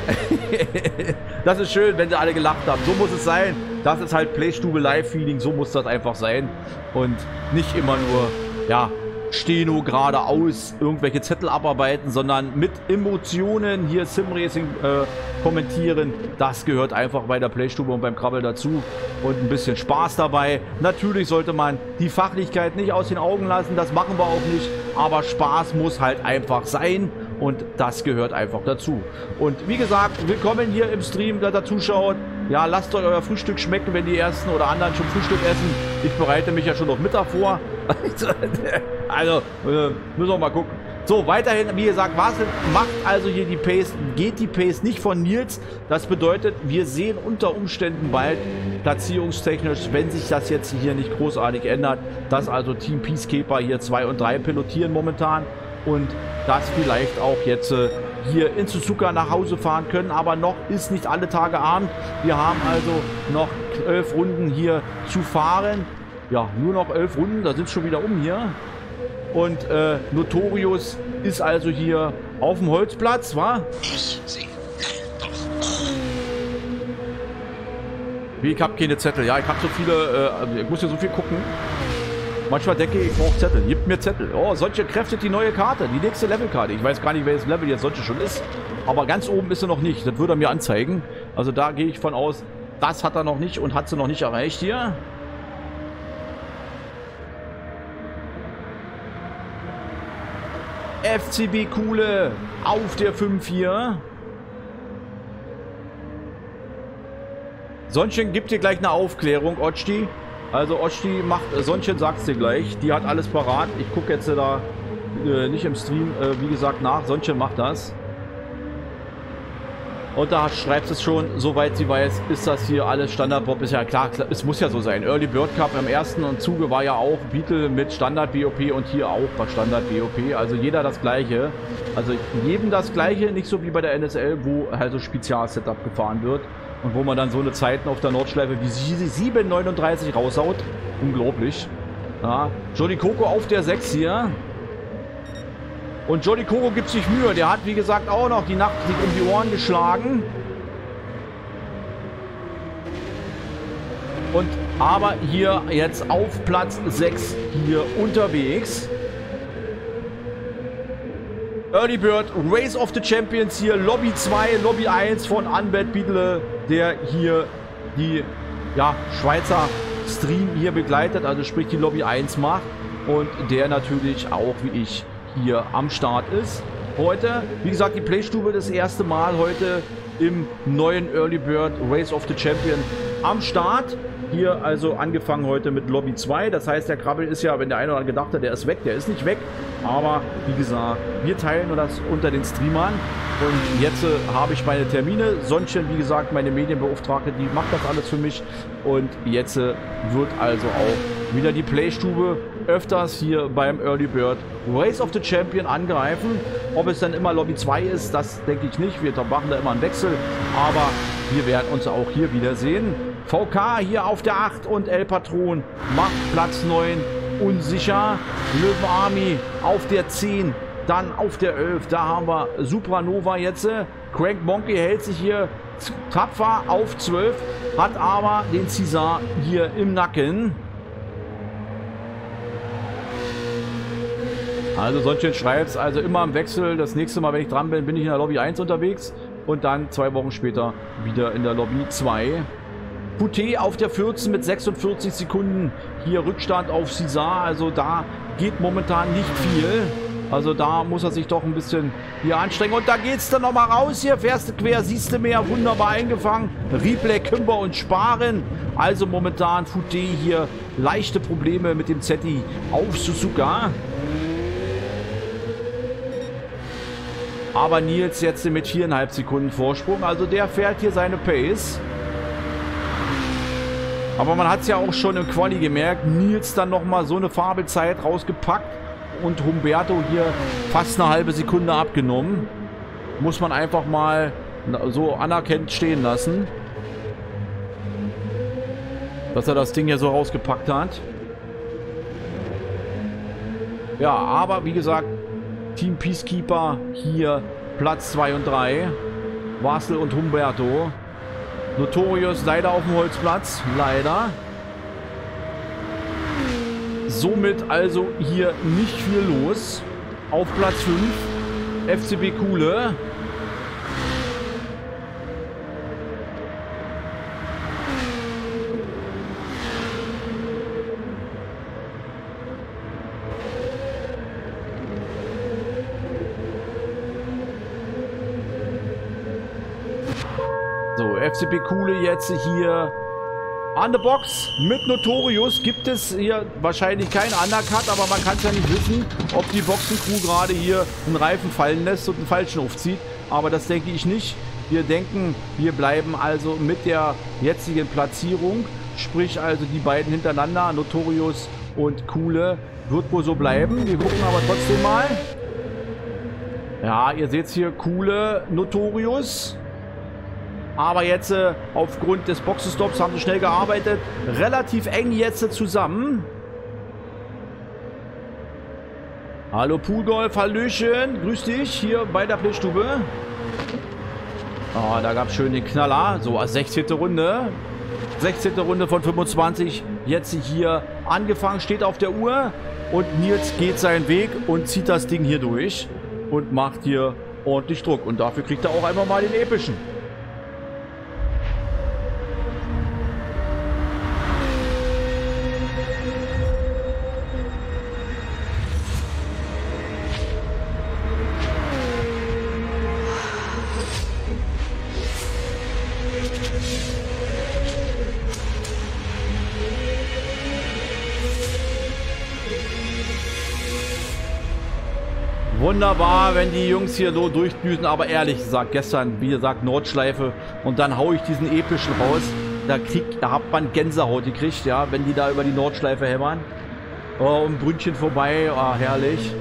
das ist schön, wenn sie alle gelacht haben. So muss es sein. Das ist halt Playstube Live-Feeling. So muss das einfach sein. Und nicht immer nur, ja, Steno geradeaus irgendwelche Zettel abarbeiten, sondern mit Emotionen hier Simracing äh, kommentieren. Das gehört einfach bei der Playstube und beim Krabbel dazu. Und ein bisschen Spaß dabei. Natürlich sollte man die Fachlichkeit nicht aus den Augen lassen. Das machen wir auch nicht. Aber Spaß muss halt einfach sein. Und das gehört einfach dazu. Und wie gesagt, willkommen hier im Stream, der da zuschaut. Ja, lasst euch euer Frühstück schmecken, wenn die ersten oder anderen schon Frühstück essen. Ich bereite mich ja schon auf Mittag vor. also, äh, müssen wir mal gucken. So, weiterhin, wie gesagt, was macht also hier die Pace, geht die Pace nicht von Nils. Das bedeutet, wir sehen unter Umständen bald platzierungstechnisch, wenn sich das jetzt hier nicht großartig ändert, dass also Team Peacekeeper hier 2 und 3 pilotieren momentan und das vielleicht auch jetzt äh, hier in Suzuka nach Hause fahren können. Aber noch ist nicht alle Tage Abend. Wir haben also noch elf Runden hier zu fahren. Ja, nur noch elf Runden, da sind schon wieder um hier. Und äh, Notorious ist also hier auf dem Holzplatz, wa? Ich, doch. Wie, ich hab keine Zettel. Ja, ich hab so viele, äh, ich muss hier so viel gucken. Manchmal denke ich, ich brauche Zettel. Gib mir Zettel. Oh, solche Kräfte die neue Karte. Die nächste Levelkarte. Ich weiß gar nicht, welches Level jetzt solche schon ist. Aber ganz oben ist sie noch nicht. Das würde er mir anzeigen. Also da gehe ich von aus, das hat er noch nicht und hat sie noch nicht erreicht hier. FCB Kuhle auf der 5 hier. Sonchen gibt dir gleich eine Aufklärung, Otschti. Also Otschti macht, äh, Sonchen sagt's dir gleich. Die hat alles parat. Ich gucke jetzt da äh, nicht im Stream, äh, wie gesagt, nach. Sonchen macht das. Und da schreibt es schon, soweit sie weiß, ist das hier alles Standard-Bob. Ist ja klar, es muss ja so sein. Early Bird Cup im ersten und Zuge war ja auch Beetle mit Standard-BOP und hier auch bei Standard-BOP. Also jeder das gleiche. Also jedem das gleiche, nicht so wie bei der NSL, wo halt so Spezial-Setup gefahren wird. Und wo man dann so eine Zeiten auf der Nordschleife wie 7,39 raushaut. Unglaublich. Ja, Jolly Coco auf der 6 hier. Und Jolly Coco gibt sich Mühe. Der hat, wie gesagt, auch noch die Nacht sich um die Ohren geschlagen. Und aber hier jetzt auf Platz 6 hier unterwegs. Early Bird, Race of the Champions hier, Lobby 2, Lobby 1 von Unbad Beetle, der hier die ja, Schweizer Stream hier begleitet, also sprich die Lobby 1 macht und der natürlich auch wie ich hier am Start ist. Heute, wie gesagt, die Playstube das erste Mal heute im neuen Early Bird Race of the Champion am Start. Hier also angefangen heute mit Lobby 2. Das heißt, der Krabbel ist ja, wenn der eine oder andere gedacht hat, der ist weg, der ist nicht weg. Aber wie gesagt, wir teilen das unter den Streamern. Und jetzt äh, habe ich meine Termine. Sonchen, wie gesagt, meine Medienbeauftragte, die macht das alles für mich. Und jetzt äh, wird also auch wieder die Playstube öfters hier beim Early Bird Race of the Champion angreifen. Ob es dann immer Lobby 2 ist, das denke ich nicht. Wir machen da immer einen Wechsel. Aber wir werden uns auch hier wieder sehen. VK hier auf der 8 und El Patron macht Platz 9 unsicher. Löwen Army auf der 10, dann auf der 11. Da haben wir Supranova jetzt. Crank Monkey hält sich hier tapfer auf 12, hat aber den Caesar hier im Nacken. Also Sonchen schreibt's, also immer im Wechsel. Das nächste Mal, wenn ich dran bin, bin ich in der Lobby 1 unterwegs und dann zwei Wochen später wieder in der Lobby 2. Poutet auf der 14 mit 46 Sekunden. Hier Rückstand auf Cesar. Also da geht momentan nicht viel. Also da muss er sich doch ein bisschen hier anstrengen. Und da geht's dann nochmal raus. Hier fährst du quer, siehst du mehr. Wunderbar eingefangen. Replay, Kümper und Sparen. Also momentan Poutet hier leichte Probleme mit dem Zetti auf Suzuka. Aber Nils jetzt mit viereinhalb Sekunden Vorsprung. Also der fährt hier seine Pace. Aber man hat es ja auch schon im Quali gemerkt. Nils dann nochmal so eine Fabelzeit rausgepackt. Und Humberto hier fast eine halbe Sekunde abgenommen. Muss man einfach mal so anerkennt stehen lassen. dass er das Ding hier so rausgepackt hat. Ja, aber wie gesagt, Team Peacekeeper hier Platz 2 und 3. Wasel und Humberto. Notorious leider auf dem Holzplatz. Leider. Somit also hier nicht viel los. Auf Platz 5. FCB Kuhle. Kuhle jetzt hier an der Box mit Notorious. Gibt es hier wahrscheinlich keinen Undercut, aber man kann es ja nicht wissen, ob die Boxencrew gerade hier einen Reifen fallen lässt und einen falschen aufzieht. Aber das denke ich nicht. Wir denken, wir bleiben also mit der jetzigen Platzierung, sprich also die beiden hintereinander, Notorious und Kuhle, wird wohl so bleiben. Wir gucken aber trotzdem mal. Ja, ihr seht hier Kuhle, Notorious. Aber jetzt äh, aufgrund des Boxenstops haben sie schnell gearbeitet. Relativ eng jetzt äh, zusammen. Hallo Poolgolf, Hallöchen. Grüß dich hier bei der Playstube. Oh, da gab es schön den Knaller. So, als 16. Runde. 16. Runde von 25. Jetzt hier angefangen, steht auf der Uhr. Und Nils geht seinen Weg und zieht das Ding hier durch. Und macht hier ordentlich Druck. Und dafür kriegt er auch einmal mal den epischen. Wunderbar, wenn die Jungs hier so durchdüsen, aber ehrlich gesagt, gestern, wie gesagt, Nordschleife und dann haue ich diesen epischen raus. Da, krieg, da hat man Gänsehaut gekriegt, ja, wenn die da über die Nordschleife hämmern. Oh, ein Brünnchen vorbei, oh, herrlich.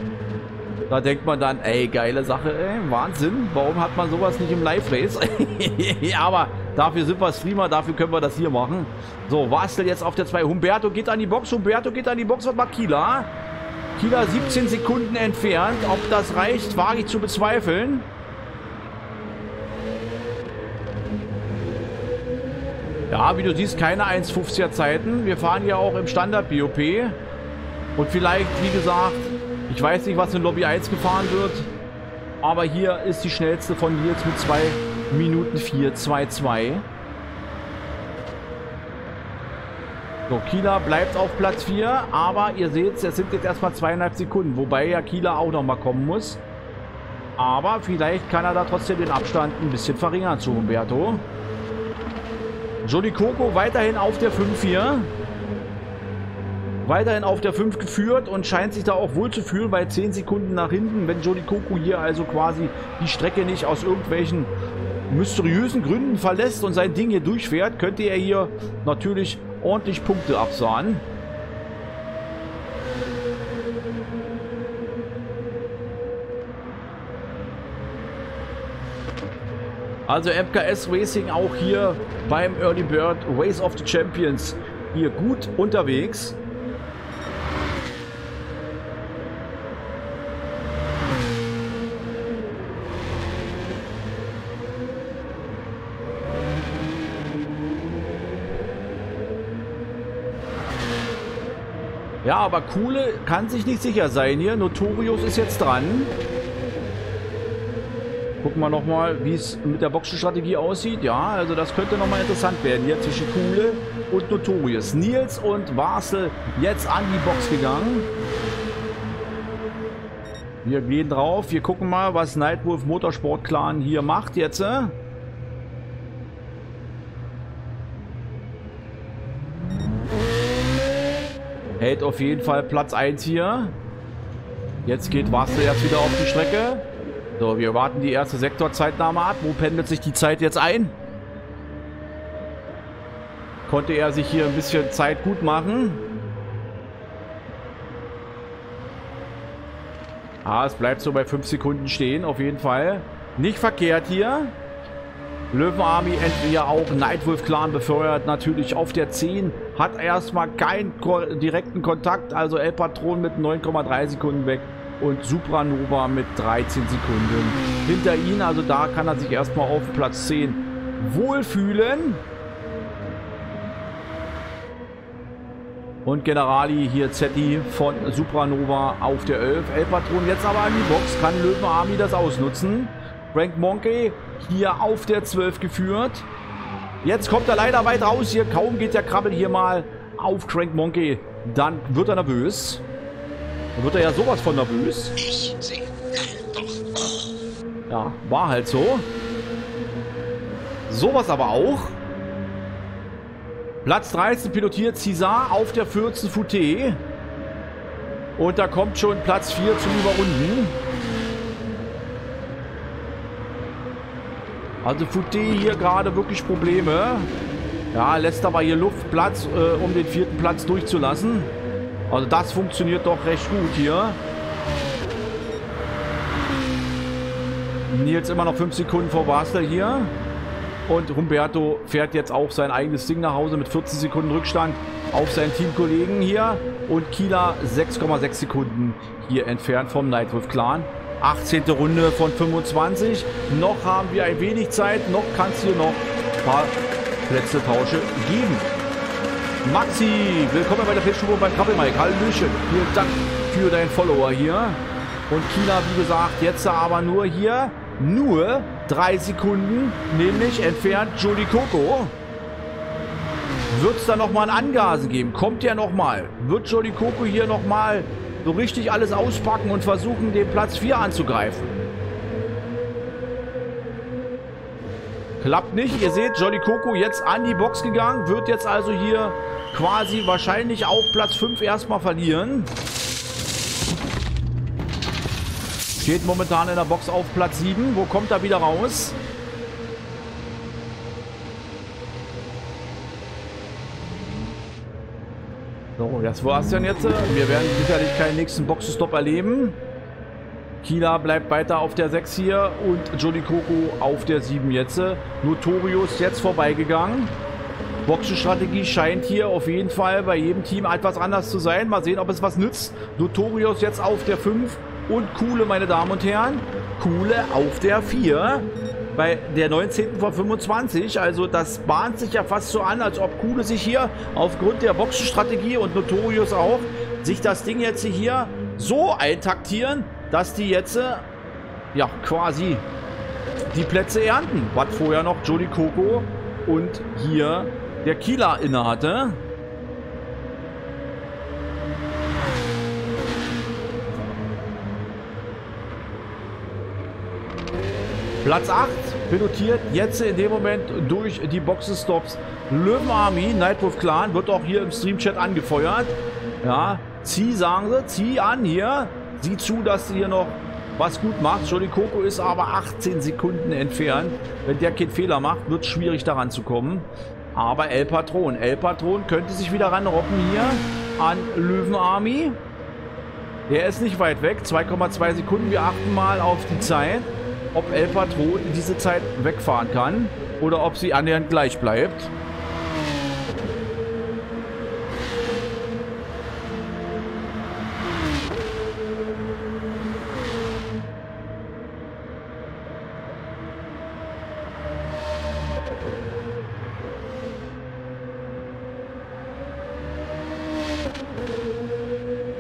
Da denkt man dann, ey, geile Sache, ey, Wahnsinn. Warum hat man sowas nicht im Live-Race? aber dafür sind wir Streamer, dafür können wir das hier machen. So, Wastel jetzt auf der 2. Humberto geht an die Box, Humberto geht an die Box, was macht Kila? Kila 17 Sekunden entfernt. Ob das reicht, wage ich zu bezweifeln. Ja, wie du siehst, keine 1,50er Zeiten. Wir fahren ja auch im Standard-BOP. Und vielleicht, wie gesagt, ich weiß nicht, was in Lobby 1 gefahren wird. Aber hier ist die schnellste von Nils mit 2 Minuten 4, So, Kieler bleibt auf Platz 4, aber ihr seht, es sind jetzt erstmal zweieinhalb Sekunden, wobei ja Kieler auch nochmal kommen muss. Aber vielleicht kann er da trotzdem den Abstand ein bisschen verringern zu Humberto. Jolly Coco weiterhin auf der 5-4. Weiterhin auf der 5 geführt und scheint sich da auch wohl zu fühlen, weil 10 Sekunden nach hinten, wenn Jolly Coco hier also quasi die Strecke nicht aus irgendwelchen mysteriösen Gründen verlässt und sein Ding hier durchfährt, könnte er hier natürlich ordentlich Punkte absahen. Also MKS Racing auch hier beim Early Bird Race of the Champions hier gut unterwegs. Aber Kuhle kann sich nicht sicher sein hier. Notorious ist jetzt dran. Gucken wir nochmal, wie es mit der Boxenstrategie aussieht. Ja, also das könnte nochmal interessant werden hier zwischen Kuhle und Notorious. Nils und Varsel jetzt an die Box gegangen. Wir gehen drauf. Wir gucken mal, was Nightwolf Motorsport Clan hier macht jetzt. Hält auf jeden Fall Platz 1 hier. Jetzt geht Wastel erst wieder auf die Strecke. So, wir warten die erste Sektorzeitnahme ab. Wo pendelt sich die Zeit jetzt ein? Konnte er sich hier ein bisschen Zeit gut machen. Ah, es bleibt so bei 5 Sekunden stehen, auf jeden Fall. Nicht verkehrt hier. Löwenarmy entweder auch Nightwolf Clan befeuert, natürlich auf der 10, hat erstmal keinen ko direkten Kontakt, also El Patron mit 9,3 Sekunden weg und Supranova mit 13 Sekunden hinter ihn, also da kann er sich erstmal auf Platz 10 wohlfühlen. Und Generali hier Zetti von Supranova auf der 11. El Patron jetzt aber an die Box. Kann Löwenarmy das ausnutzen? Frank Monkey hier auf der 12 geführt. Jetzt kommt er leider weit raus hier. Kaum geht der Krabbel hier mal auf Crank Monkey. Dann wird er nervös. Dann wird er ja sowas von nervös. Ja, war halt so. Sowas aber auch. Platz 13 pilotiert Cesar auf der 14 Fouté. Und da kommt schon Platz 4 zum Überrunden. Also Fouté hier gerade wirklich Probleme. Ja, lässt aber hier Luft, Platz, äh, um den vierten Platz durchzulassen. Also das funktioniert doch recht gut hier. Nils immer noch 5 Sekunden vor Basler hier. Und Humberto fährt jetzt auch sein eigenes Ding nach Hause mit 14 Sekunden Rückstand auf seinen Teamkollegen hier. Und Kieler 6,6 Sekunden hier entfernt vom Nightwolf Clan. 18. Runde von 25. Noch haben wir ein wenig Zeit. Noch kann es hier noch ein paar Plätzetausche geben. Maxi, willkommen bei der Pechstube beim Krabbelmike. Hallöchen. Vielen Dank für deinen Follower hier. Und China, wie gesagt, jetzt aber nur hier, nur drei Sekunden, nämlich entfernt Jody Coco. Wird es da nochmal ein Angasen geben? Kommt der nochmal? Wird Jody Coco hier nochmal so richtig alles auspacken und versuchen, den Platz 4 anzugreifen? Klappt nicht. Ihr seht, Jolly Coco jetzt an die Box gegangen. Wird jetzt also hier quasi wahrscheinlich auch Platz 5 erstmal verlieren. Steht momentan in der Box auf Platz 7. Wo kommt er wieder raus? So, das war's dann jetzt. Wir werden sicherlich keinen nächsten Boxenstopp erleben. Kila bleibt weiter auf der 6 hier und Jolly Coco auf der 7 jetzt. Notorious jetzt vorbeigegangen. Boxenstrategie scheint hier auf jeden Fall bei jedem Team etwas anders zu sein. Mal sehen, ob es was nützt. Notorious jetzt auf der 5 und Kuhle, meine Damen und Herren. Kuhle auf der 4 bei der 19. von 25. Also das bahnt sich ja fast so an, als ob Kuhle sich hier aufgrund der Boxenstrategie und Notorious auch, sich das Ding jetzt hier so eintaktieren, dass die jetzt äh, ja quasi die Plätze ernten, was vorher noch Jody Coco und hier der Kieler inne hatte. Platz 8 pilotiert jetzt in dem Moment durch die Boxenstops Löwenarmy, Nightwolf Clan, wird auch hier im Streamchat angefeuert. Ja, zieh, sagen sie, zieh an hier. Sieh zu, dass du hier noch was gut machst. Jolly Coco ist aber 18 Sekunden entfernt. Wenn der keinen Fehler macht, wird es schwierig daran zu kommen. Aber El Patron, El Patron könnte sich wieder ranroppen hier an Löwenarmy. Der ist nicht weit weg, 2,2 Sekunden. Wir achten mal auf die Zeit, ob El Patron diese Zeit wegfahren kann oder ob sie annähernd gleich bleibt.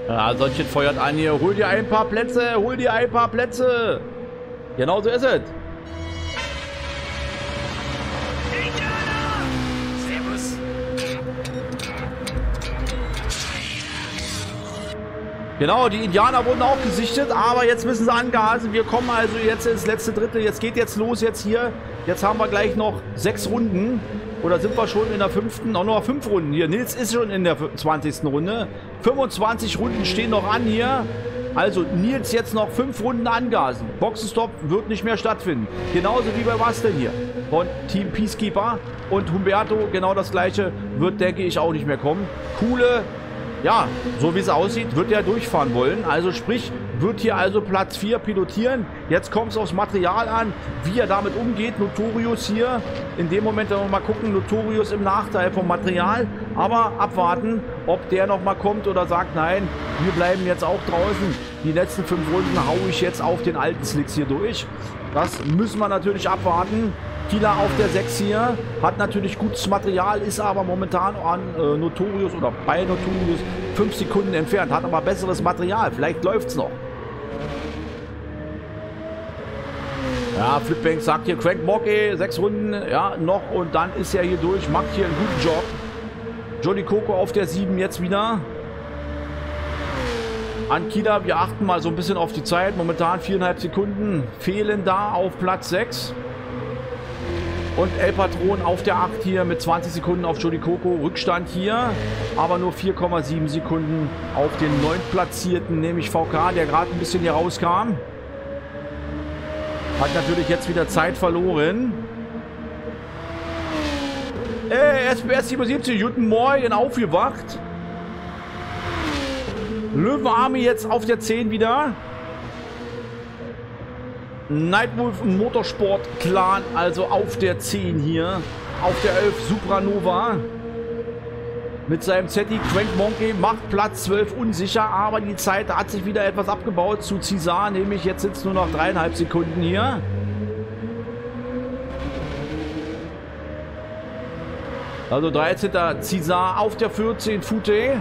Ja, solchen feuert an hier. Hol dir ein paar Plätze, hol dir ein paar Plätze. Genau so ist es. Genau, die Indianer wurden auch gesichtet, aber jetzt müssen sie angasen. Wir kommen also jetzt ins letzte Drittel. Jetzt geht jetzt los jetzt hier. Jetzt haben wir gleich noch sechs Runden. Oder sind wir schon in der fünften? Auch noch fünf Runden hier. Nils ist schon in der 20. Runde. 25 Runden stehen noch an hier. Also Nils jetzt noch fünf Runden angasen. Boxenstopp wird nicht mehr stattfinden. Genauso wie bei Bastel hier von Team Peacekeeper. Und Humberto, genau das gleiche, wird, denke ich, auch nicht mehr kommen. Coole ja, so wie es aussieht, wird er durchfahren wollen. Also sprich, wird hier also Platz 4 pilotieren. Jetzt kommt es aufs Material an, wie er damit umgeht. Notorious hier. In dem Moment werden wir mal gucken, Notorious im Nachteil vom Material. Aber abwarten, ob der nochmal kommt oder sagt, nein, wir bleiben jetzt auch draußen. Die letzten fünf Runden haue ich jetzt auf den alten Slicks hier durch. Das müssen wir natürlich abwarten. Kila auf der 6 hier, hat natürlich gutes Material, ist aber momentan an äh, Notorious oder bei Notorious 5 Sekunden entfernt, hat aber besseres Material. Vielleicht läuft es noch. Ja, Flipbank sagt hier Crank Mockey, 6 Runden, ja, noch und dann ist er hier durch, macht hier einen guten Job. Johnny Coco auf der 7 jetzt wieder. An Kila, wir achten mal so ein bisschen auf die Zeit. Momentan viereinhalb Sekunden fehlen da auf Platz 6. Und El Patron auf der 8 hier mit 20 Sekunden auf Jody Coco. Rückstand hier, aber nur 4,7 Sekunden auf den 9. Platzierten, nämlich VK, der gerade ein bisschen hier rauskam. Hat natürlich jetzt wieder Zeit verloren. Ey, SPS 77, guten Morgen, aufgewacht. Löwenarmy jetzt auf der 10 wieder. Nightwolf Motorsport Clan, also auf der 10 hier. Auf der 11 Supranova. Mit seinem Zetti Crank Monkey macht Platz 12 unsicher, aber die Zeit hat sich wieder etwas abgebaut zu Cesar, nämlich jetzt es nur noch dreieinhalb Sekunden hier. Also 13. Cesar auf der 14 Fute.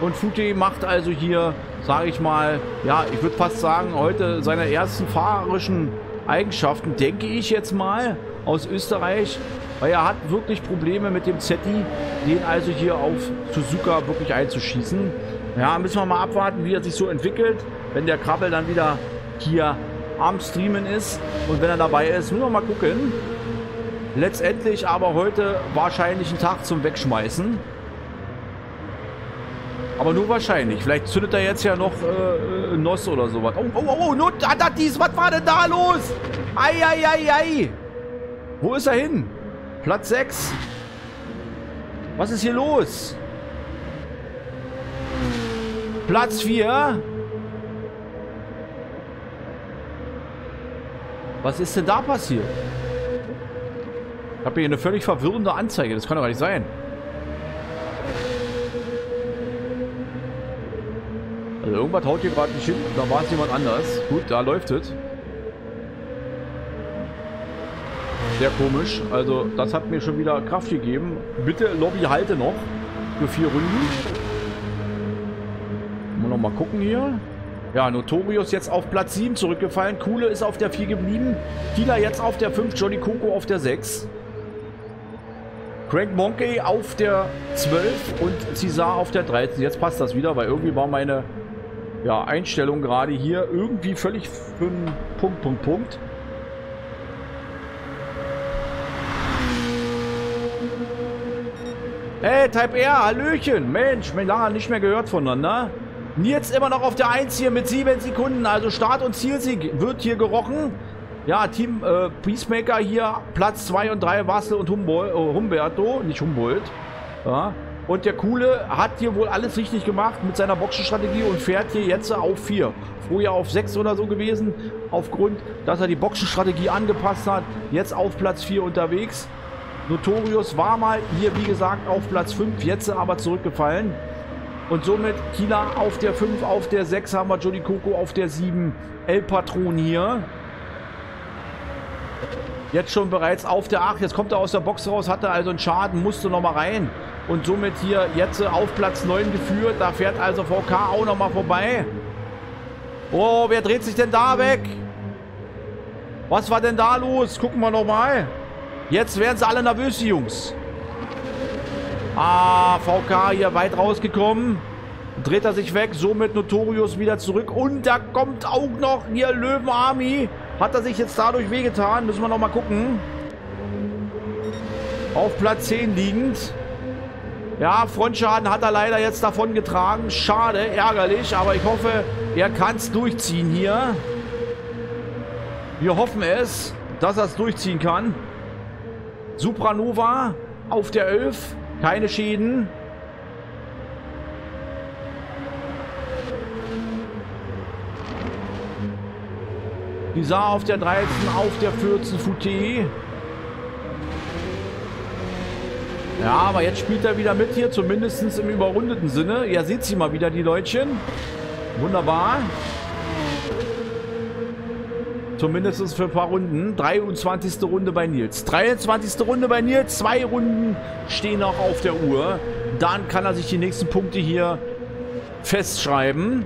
Und Fute macht also hier, sage ich mal, ja, ich würde fast sagen, heute seine ersten fahrerischen Eigenschaften, denke ich jetzt mal, aus Österreich. Weil er hat wirklich Probleme mit dem Zetti, den also hier auf Suzuka wirklich einzuschießen. Ja, müssen wir mal abwarten, wie er sich so entwickelt. Wenn der Krabbel dann wieder hier am Streamen ist und wenn er dabei ist, müssen wir mal gucken. Letztendlich aber heute wahrscheinlich ein Tag zum Wegschmeißen. Aber nur wahrscheinlich. Vielleicht zündet er jetzt ja noch äh, äh, Noss oder sowas. Oh, oh, oh, oh, Not, da, da, dies, was war denn da los? Ei, ei, ei, ei. Wo ist er hin? Platz 6. Was ist hier los? Platz 4. Was ist denn da passiert? Ich habe hier eine völlig verwirrende Anzeige. Das kann doch gar nicht sein. Irgendwas haut hier gerade nicht hin. Da war es jemand anders. Gut, da läuft es. Sehr komisch. Also das hat mir schon wieder Kraft gegeben. Bitte Lobby halte noch. Für vier Runden. Mal noch mal gucken hier. Ja, Notorious jetzt auf Platz 7 zurückgefallen. Kuhle ist auf der 4 geblieben. Kila jetzt auf der 5. Johnny Coco auf der 6. Crank Monkey auf der 12 und Cesar auf der 13. Jetzt passt das wieder, weil irgendwie war meine ja, Einstellung gerade hier irgendwie völlig für einen Punkt, Punkt, Punkt. Hey, Type R, Hallöchen. Mensch, wir lange nicht mehr gehört voneinander. Nils immer noch auf der 1 hier mit 7 Sekunden. Also Start- und Zielsieg wird hier gerochen. Ja, Team äh, Peacemaker hier, Platz 2 und 3, Wassel und Humboldt, äh, Humberto, nicht Humboldt. Ja. Und der Coole hat hier wohl alles richtig gemacht mit seiner Boxenstrategie und fährt hier jetzt auf 4. Vorher auf 6 oder so gewesen, aufgrund, dass er die Boxenstrategie angepasst hat. Jetzt auf Platz 4 unterwegs. Notorious war mal hier, wie gesagt, auf Platz 5, jetzt aber zurückgefallen. Und somit Kila auf der 5, auf der 6 haben wir Johnny Coco auf der 7. El Patron hier. Jetzt schon bereits auf der 8. Jetzt kommt er aus der Box raus, hatte also einen Schaden, musste nochmal rein. Und somit hier jetzt auf Platz 9 geführt. Da fährt also VK auch nochmal vorbei. Oh, wer dreht sich denn da weg? Was war denn da los? Gucken wir nochmal. Jetzt werden sie alle nervös, die Jungs. Ah, VK hier weit rausgekommen. Dreht er sich weg, somit Notorious wieder zurück. Und da kommt auch noch hier Löwenarmy. Hat er sich jetzt dadurch wehgetan? Müssen wir noch mal gucken. Auf Platz 10 liegend. Ja, Frontschaden hat er leider jetzt davon getragen. Schade, ärgerlich, aber ich hoffe, er kann es durchziehen hier. Wir hoffen es, dass er es durchziehen kann. Supranova auf der 11. Keine Schäden. Bizarre auf der 13, auf der 14 Fouté. Ja, aber jetzt spielt er wieder mit hier, zumindest im überrundeten Sinne. Ihr seht sie mal wieder, die Leutchen. Wunderbar. Zumindest für ein paar Runden. 23. Runde bei Nils. 23. Runde bei Nils. Zwei Runden stehen noch auf der Uhr. Dann kann er sich die nächsten Punkte hier festschreiben.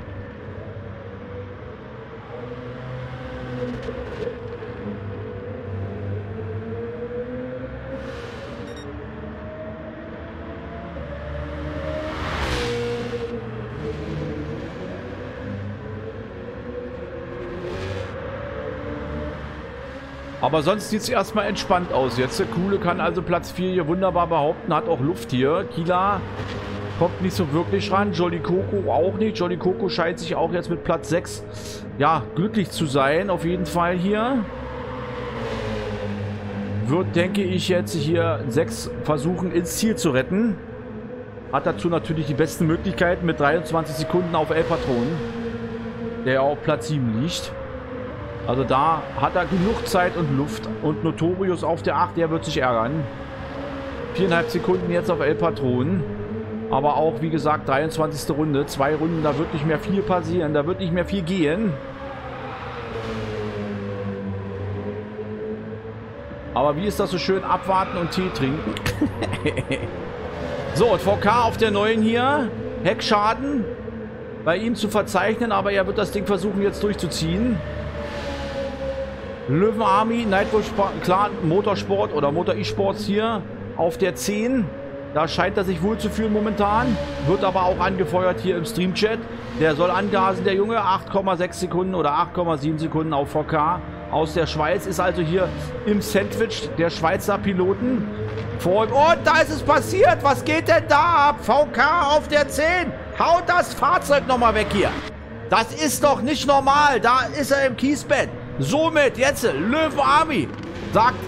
Aber sonst sieht es erstmal entspannt aus jetzt. Der Kuhle kann also Platz 4 hier wunderbar behaupten, hat auch Luft hier. Kila kommt nicht so wirklich ran. Jolly Coco auch nicht. Jolly Coco scheint sich auch jetzt mit Platz 6 ja, glücklich zu sein. Auf jeden Fall hier. Wird, denke ich, jetzt hier 6 versuchen ins Ziel zu retten. Hat dazu natürlich die besten Möglichkeiten mit 23 Sekunden auf El Patron. Der auf Platz 7 liegt. Also da hat er genug Zeit und Luft. Und Notorious auf der 8, der wird sich ärgern. Viereinhalb Sekunden jetzt auf El Patron. Aber auch, wie gesagt, 23. Runde. Zwei Runden, da wird nicht mehr viel passieren. Da wird nicht mehr viel gehen. Aber wie ist das so schön? Abwarten und Tee trinken. so, und VK auf der neuen hier. Heckschaden bei ihm zu verzeichnen, aber er wird das Ding versuchen jetzt durchzuziehen. Löwen Army, Nightwolf Clan Motorsport oder Motor E-Sports hier auf der 10. Da scheint er sich wohl zu fühlen momentan. Wird aber auch angefeuert hier im Stream-Chat. Der soll angasen, der Junge. 8,6 Sekunden oder 8,7 Sekunden auf VK aus der Schweiz. Ist also hier im Sandwich der Schweizer Piloten. Vor. Und da ist es passiert. Was geht denn da ab? VK auf der 10. Haut das Fahrzeug nochmal weg hier. Das ist doch nicht normal. Da ist er im Kiesbett. Somit jetzt Löwen Army sagt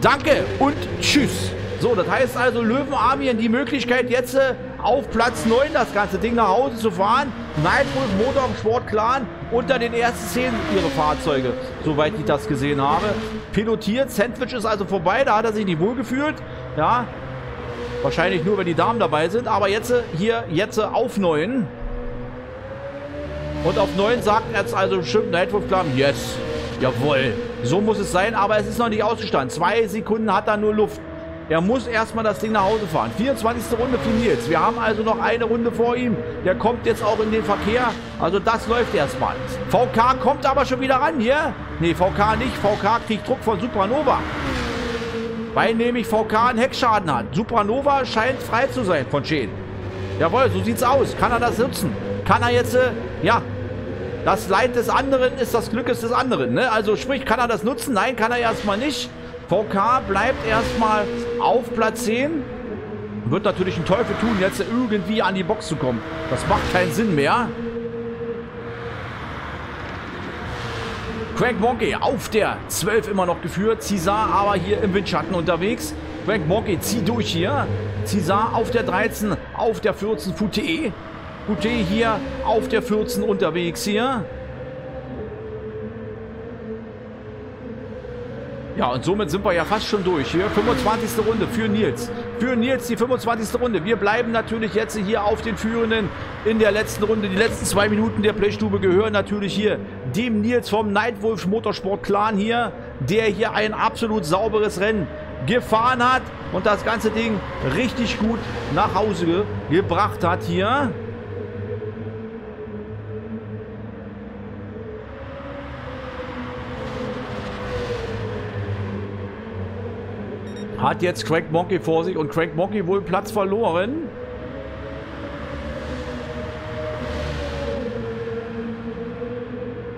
Danke und Tschüss. So, das heißt also Löwen Army in die Möglichkeit jetzt äh, auf Platz 9 das ganze Ding nach Hause zu fahren. Nightwolf Motor Sport Clan unter den ersten 10 ihre Fahrzeuge, soweit ich das gesehen habe. Pilotiert, Sandwich ist also vorbei, da hat er sich nicht wohl gefühlt. Ja, wahrscheinlich nur, wenn die Damen dabei sind. Aber jetzt äh, hier, jetzt äh, auf 9. Und auf 9 sagt jetzt also bestimmt Nightwolf Clan, yes, jawohl, so muss es sein, aber es ist noch nicht ausgestanden. Zwei Sekunden hat er nur Luft. Er muss erstmal das Ding nach Hause fahren. 24. Runde für Nils. Wir haben also noch eine Runde vor ihm. Der kommt jetzt auch in den Verkehr. Also das läuft erstmal. VK kommt aber schon wieder ran hier. Ne, VK nicht. VK kriegt Druck von Supernova. Weil nämlich VK einen Heckschaden hat. Supernova scheint frei zu sein von Schäden. Jawohl, so sieht's aus. Kann er das nutzen? Kann er jetzt, äh, ja, das Leid des anderen ist das Glück des anderen. Ne? Also sprich, kann er das nutzen? Nein, kann er erstmal nicht. VK bleibt erstmal auf Platz 10. Wird natürlich einen Teufel tun, jetzt irgendwie an die Box zu kommen. Das macht keinen Sinn mehr. Crank Monkey auf der 12 immer noch geführt. Cesar aber hier im Windschatten unterwegs. Crank Monkey zieht durch hier. Cesar auf der 13, auf der 14 Fute. Fute hier auf der 14 unterwegs hier. Ja, und somit sind wir ja fast schon durch hier. 25. Runde für Nils. Für Nils die 25. Runde. Wir bleiben natürlich jetzt hier auf den Führenden in der letzten Runde. Die letzten zwei Minuten der Playstube gehören natürlich hier dem Nils vom Nightwolf Motorsport Clan hier, der hier ein absolut sauberes Rennen gefahren hat und das ganze Ding richtig gut nach Hause ge gebracht hat hier. Hat jetzt Crank Monkey vor sich und Crank Monkey wohl Platz verloren.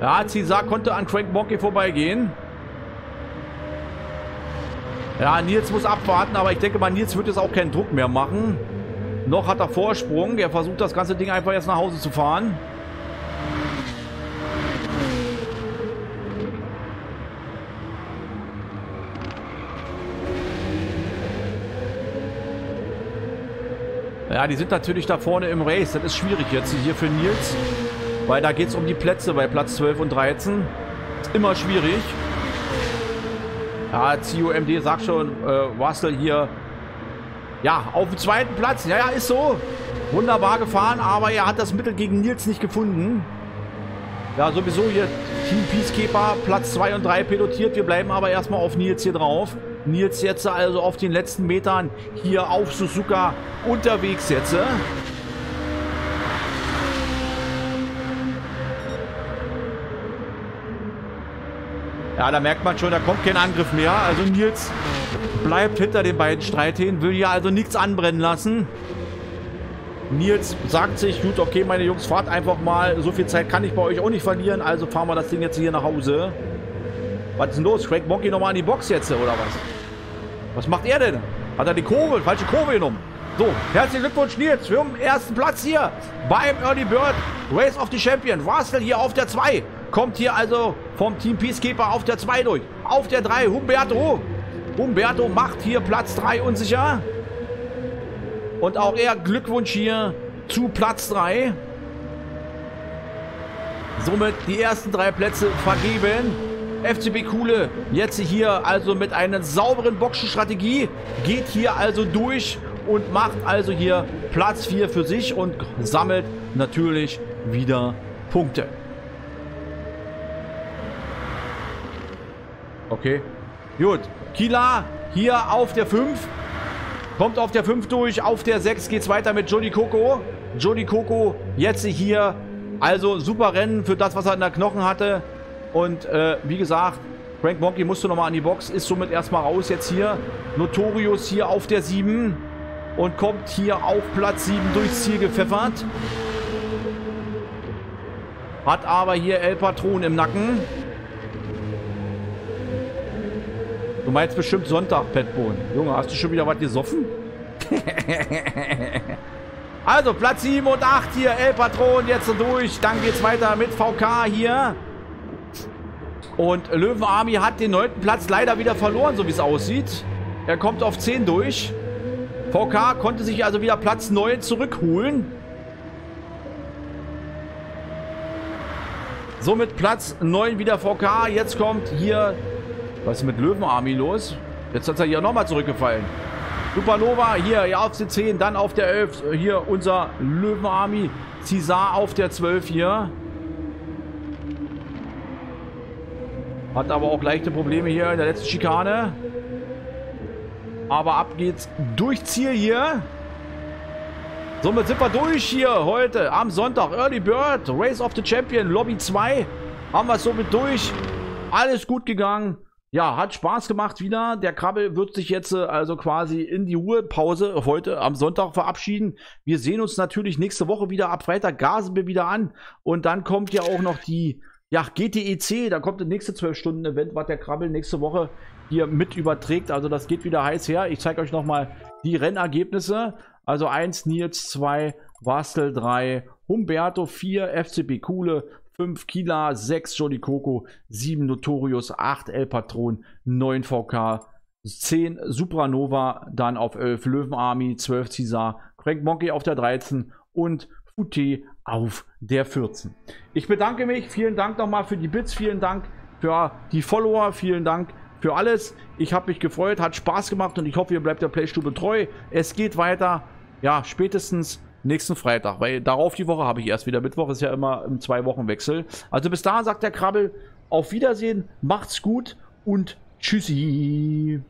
Ja, Cesar konnte an Crank Monkey vorbeigehen. Ja, Nils muss abwarten, aber ich denke mal, Nils wird jetzt auch keinen Druck mehr machen. Noch hat er Vorsprung. Er versucht das ganze Ding einfach jetzt nach Hause zu fahren. Ja, die sind natürlich da vorne im Race. Das ist schwierig jetzt hier für Nils. Weil da geht es um die Plätze bei Platz 12 und 13. Ist immer schwierig. Ja, COMD sagt schon, äh, Russell hier, ja, auf dem zweiten Platz. Ja, ja, ist so. Wunderbar gefahren, aber er hat das Mittel gegen Nils nicht gefunden. Ja, sowieso hier Team Peacekeeper, Platz 2 und 3 pilotiert. Wir bleiben aber erstmal auf Nils hier drauf. Nils jetzt also auf den letzten Metern hier auf Suzuka unterwegs jetzt. Ja, da merkt man schon, da kommt kein Angriff mehr. Also Nils bleibt hinter den beiden Streithähnen, will hier also nichts anbrennen lassen. Nils sagt sich, gut, okay, meine Jungs, fahrt einfach mal. So viel Zeit kann ich bei euch auch nicht verlieren, also fahren wir das Ding jetzt hier nach Hause. Was ist denn los? Craig Monkey nochmal an die Box jetzt, oder was? Was macht er denn? Hat er die Kurve, falsche Kurve genommen? So, herzlichen Glückwunsch Nils für den ersten Platz hier beim Early Bird Race of the Champion. Russell hier auf der 2. Kommt hier also vom Team Peacekeeper auf der 2 durch. Auf der 3 Humberto. Humberto macht hier Platz 3 unsicher. Und auch er Glückwunsch hier zu Platz 3. Somit die ersten drei Plätze vergeben. FCB Kuhle jetzt hier also mit einer sauberen Boxenstrategie. Geht hier also durch und macht also hier Platz 4 für sich und sammelt natürlich wieder Punkte. Okay. Gut. Kila hier auf der 5. Kommt auf der 5 durch. Auf der 6 geht es weiter mit Jody Coco. Jody Coco jetzt hier. Also super Rennen für das, was er in der Knochen hatte. Und äh, wie gesagt, Frank Monkey musste nochmal an die Box. Ist somit erstmal raus jetzt hier. Notorious hier auf der 7. Und kommt hier auf Platz 7 durchs Ziel gepfeffert. Hat aber hier El Patron im Nacken. Du meinst bestimmt Sonntag, Petbohn. Junge, hast du schon wieder was gesoffen? also, Platz 7 und 8 hier. El Patron jetzt durch. Dann geht's weiter mit VK hier. Und Löwen Army hat den neunten Platz leider wieder verloren, so wie es aussieht. Er kommt auf 10 durch. VK konnte sich also wieder Platz 9 zurückholen. Somit Platz 9 wieder VK. Jetzt kommt hier was ist mit Löwenarmy los? Jetzt hat er hier nochmal zurückgefallen. Supernova hier, hier auf der 10, dann auf der 11. Hier unser Löwenarmy. Cesar auf der 12 hier. Hat aber auch leichte Probleme hier in der letzten Schikane. Aber ab geht's durch Ziel hier. Somit sind wir durch hier heute am Sonntag. Early Bird, Race of the Champion, Lobby 2. Haben wir es somit durch. Alles gut gegangen. Ja, hat Spaß gemacht wieder. Der Krabbel wird sich jetzt äh, also quasi in die Ruhepause heute am Sonntag verabschieden. Wir sehen uns natürlich nächste Woche wieder. Ab Freitag gasen wir wieder an. Und dann kommt ja auch noch die ja, GTEC. Da kommt das nächste 12-Stunden-Event, was der Krabbel nächste Woche hier mit überträgt. Also das geht wieder heiß her. Ich zeige euch nochmal die Rennergebnisse. Also 1 Nils, 2 Bastel, 3 Humberto, 4 FCB Kuhle, 5 Kila, 6 Jody Coco, 7 Notorious, 8 El Patron, 9 VK, 10 Supranova, dann auf 11 Löwenarmy, 12 Caesar, Crank Monkey auf der 13 und Fute auf der 14. Ich bedanke mich, vielen Dank nochmal für die Bits, vielen Dank für die Follower, vielen Dank für alles. Ich habe mich gefreut, hat Spaß gemacht und ich hoffe, ihr bleibt der Playstube treu. Es geht weiter, ja, spätestens nächsten Freitag, weil darauf die Woche habe ich erst wieder. Mittwoch ist ja immer im Zwei-Wochen-Wechsel. Also bis dahin sagt der Krabbel auf Wiedersehen, macht's gut und tschüssi.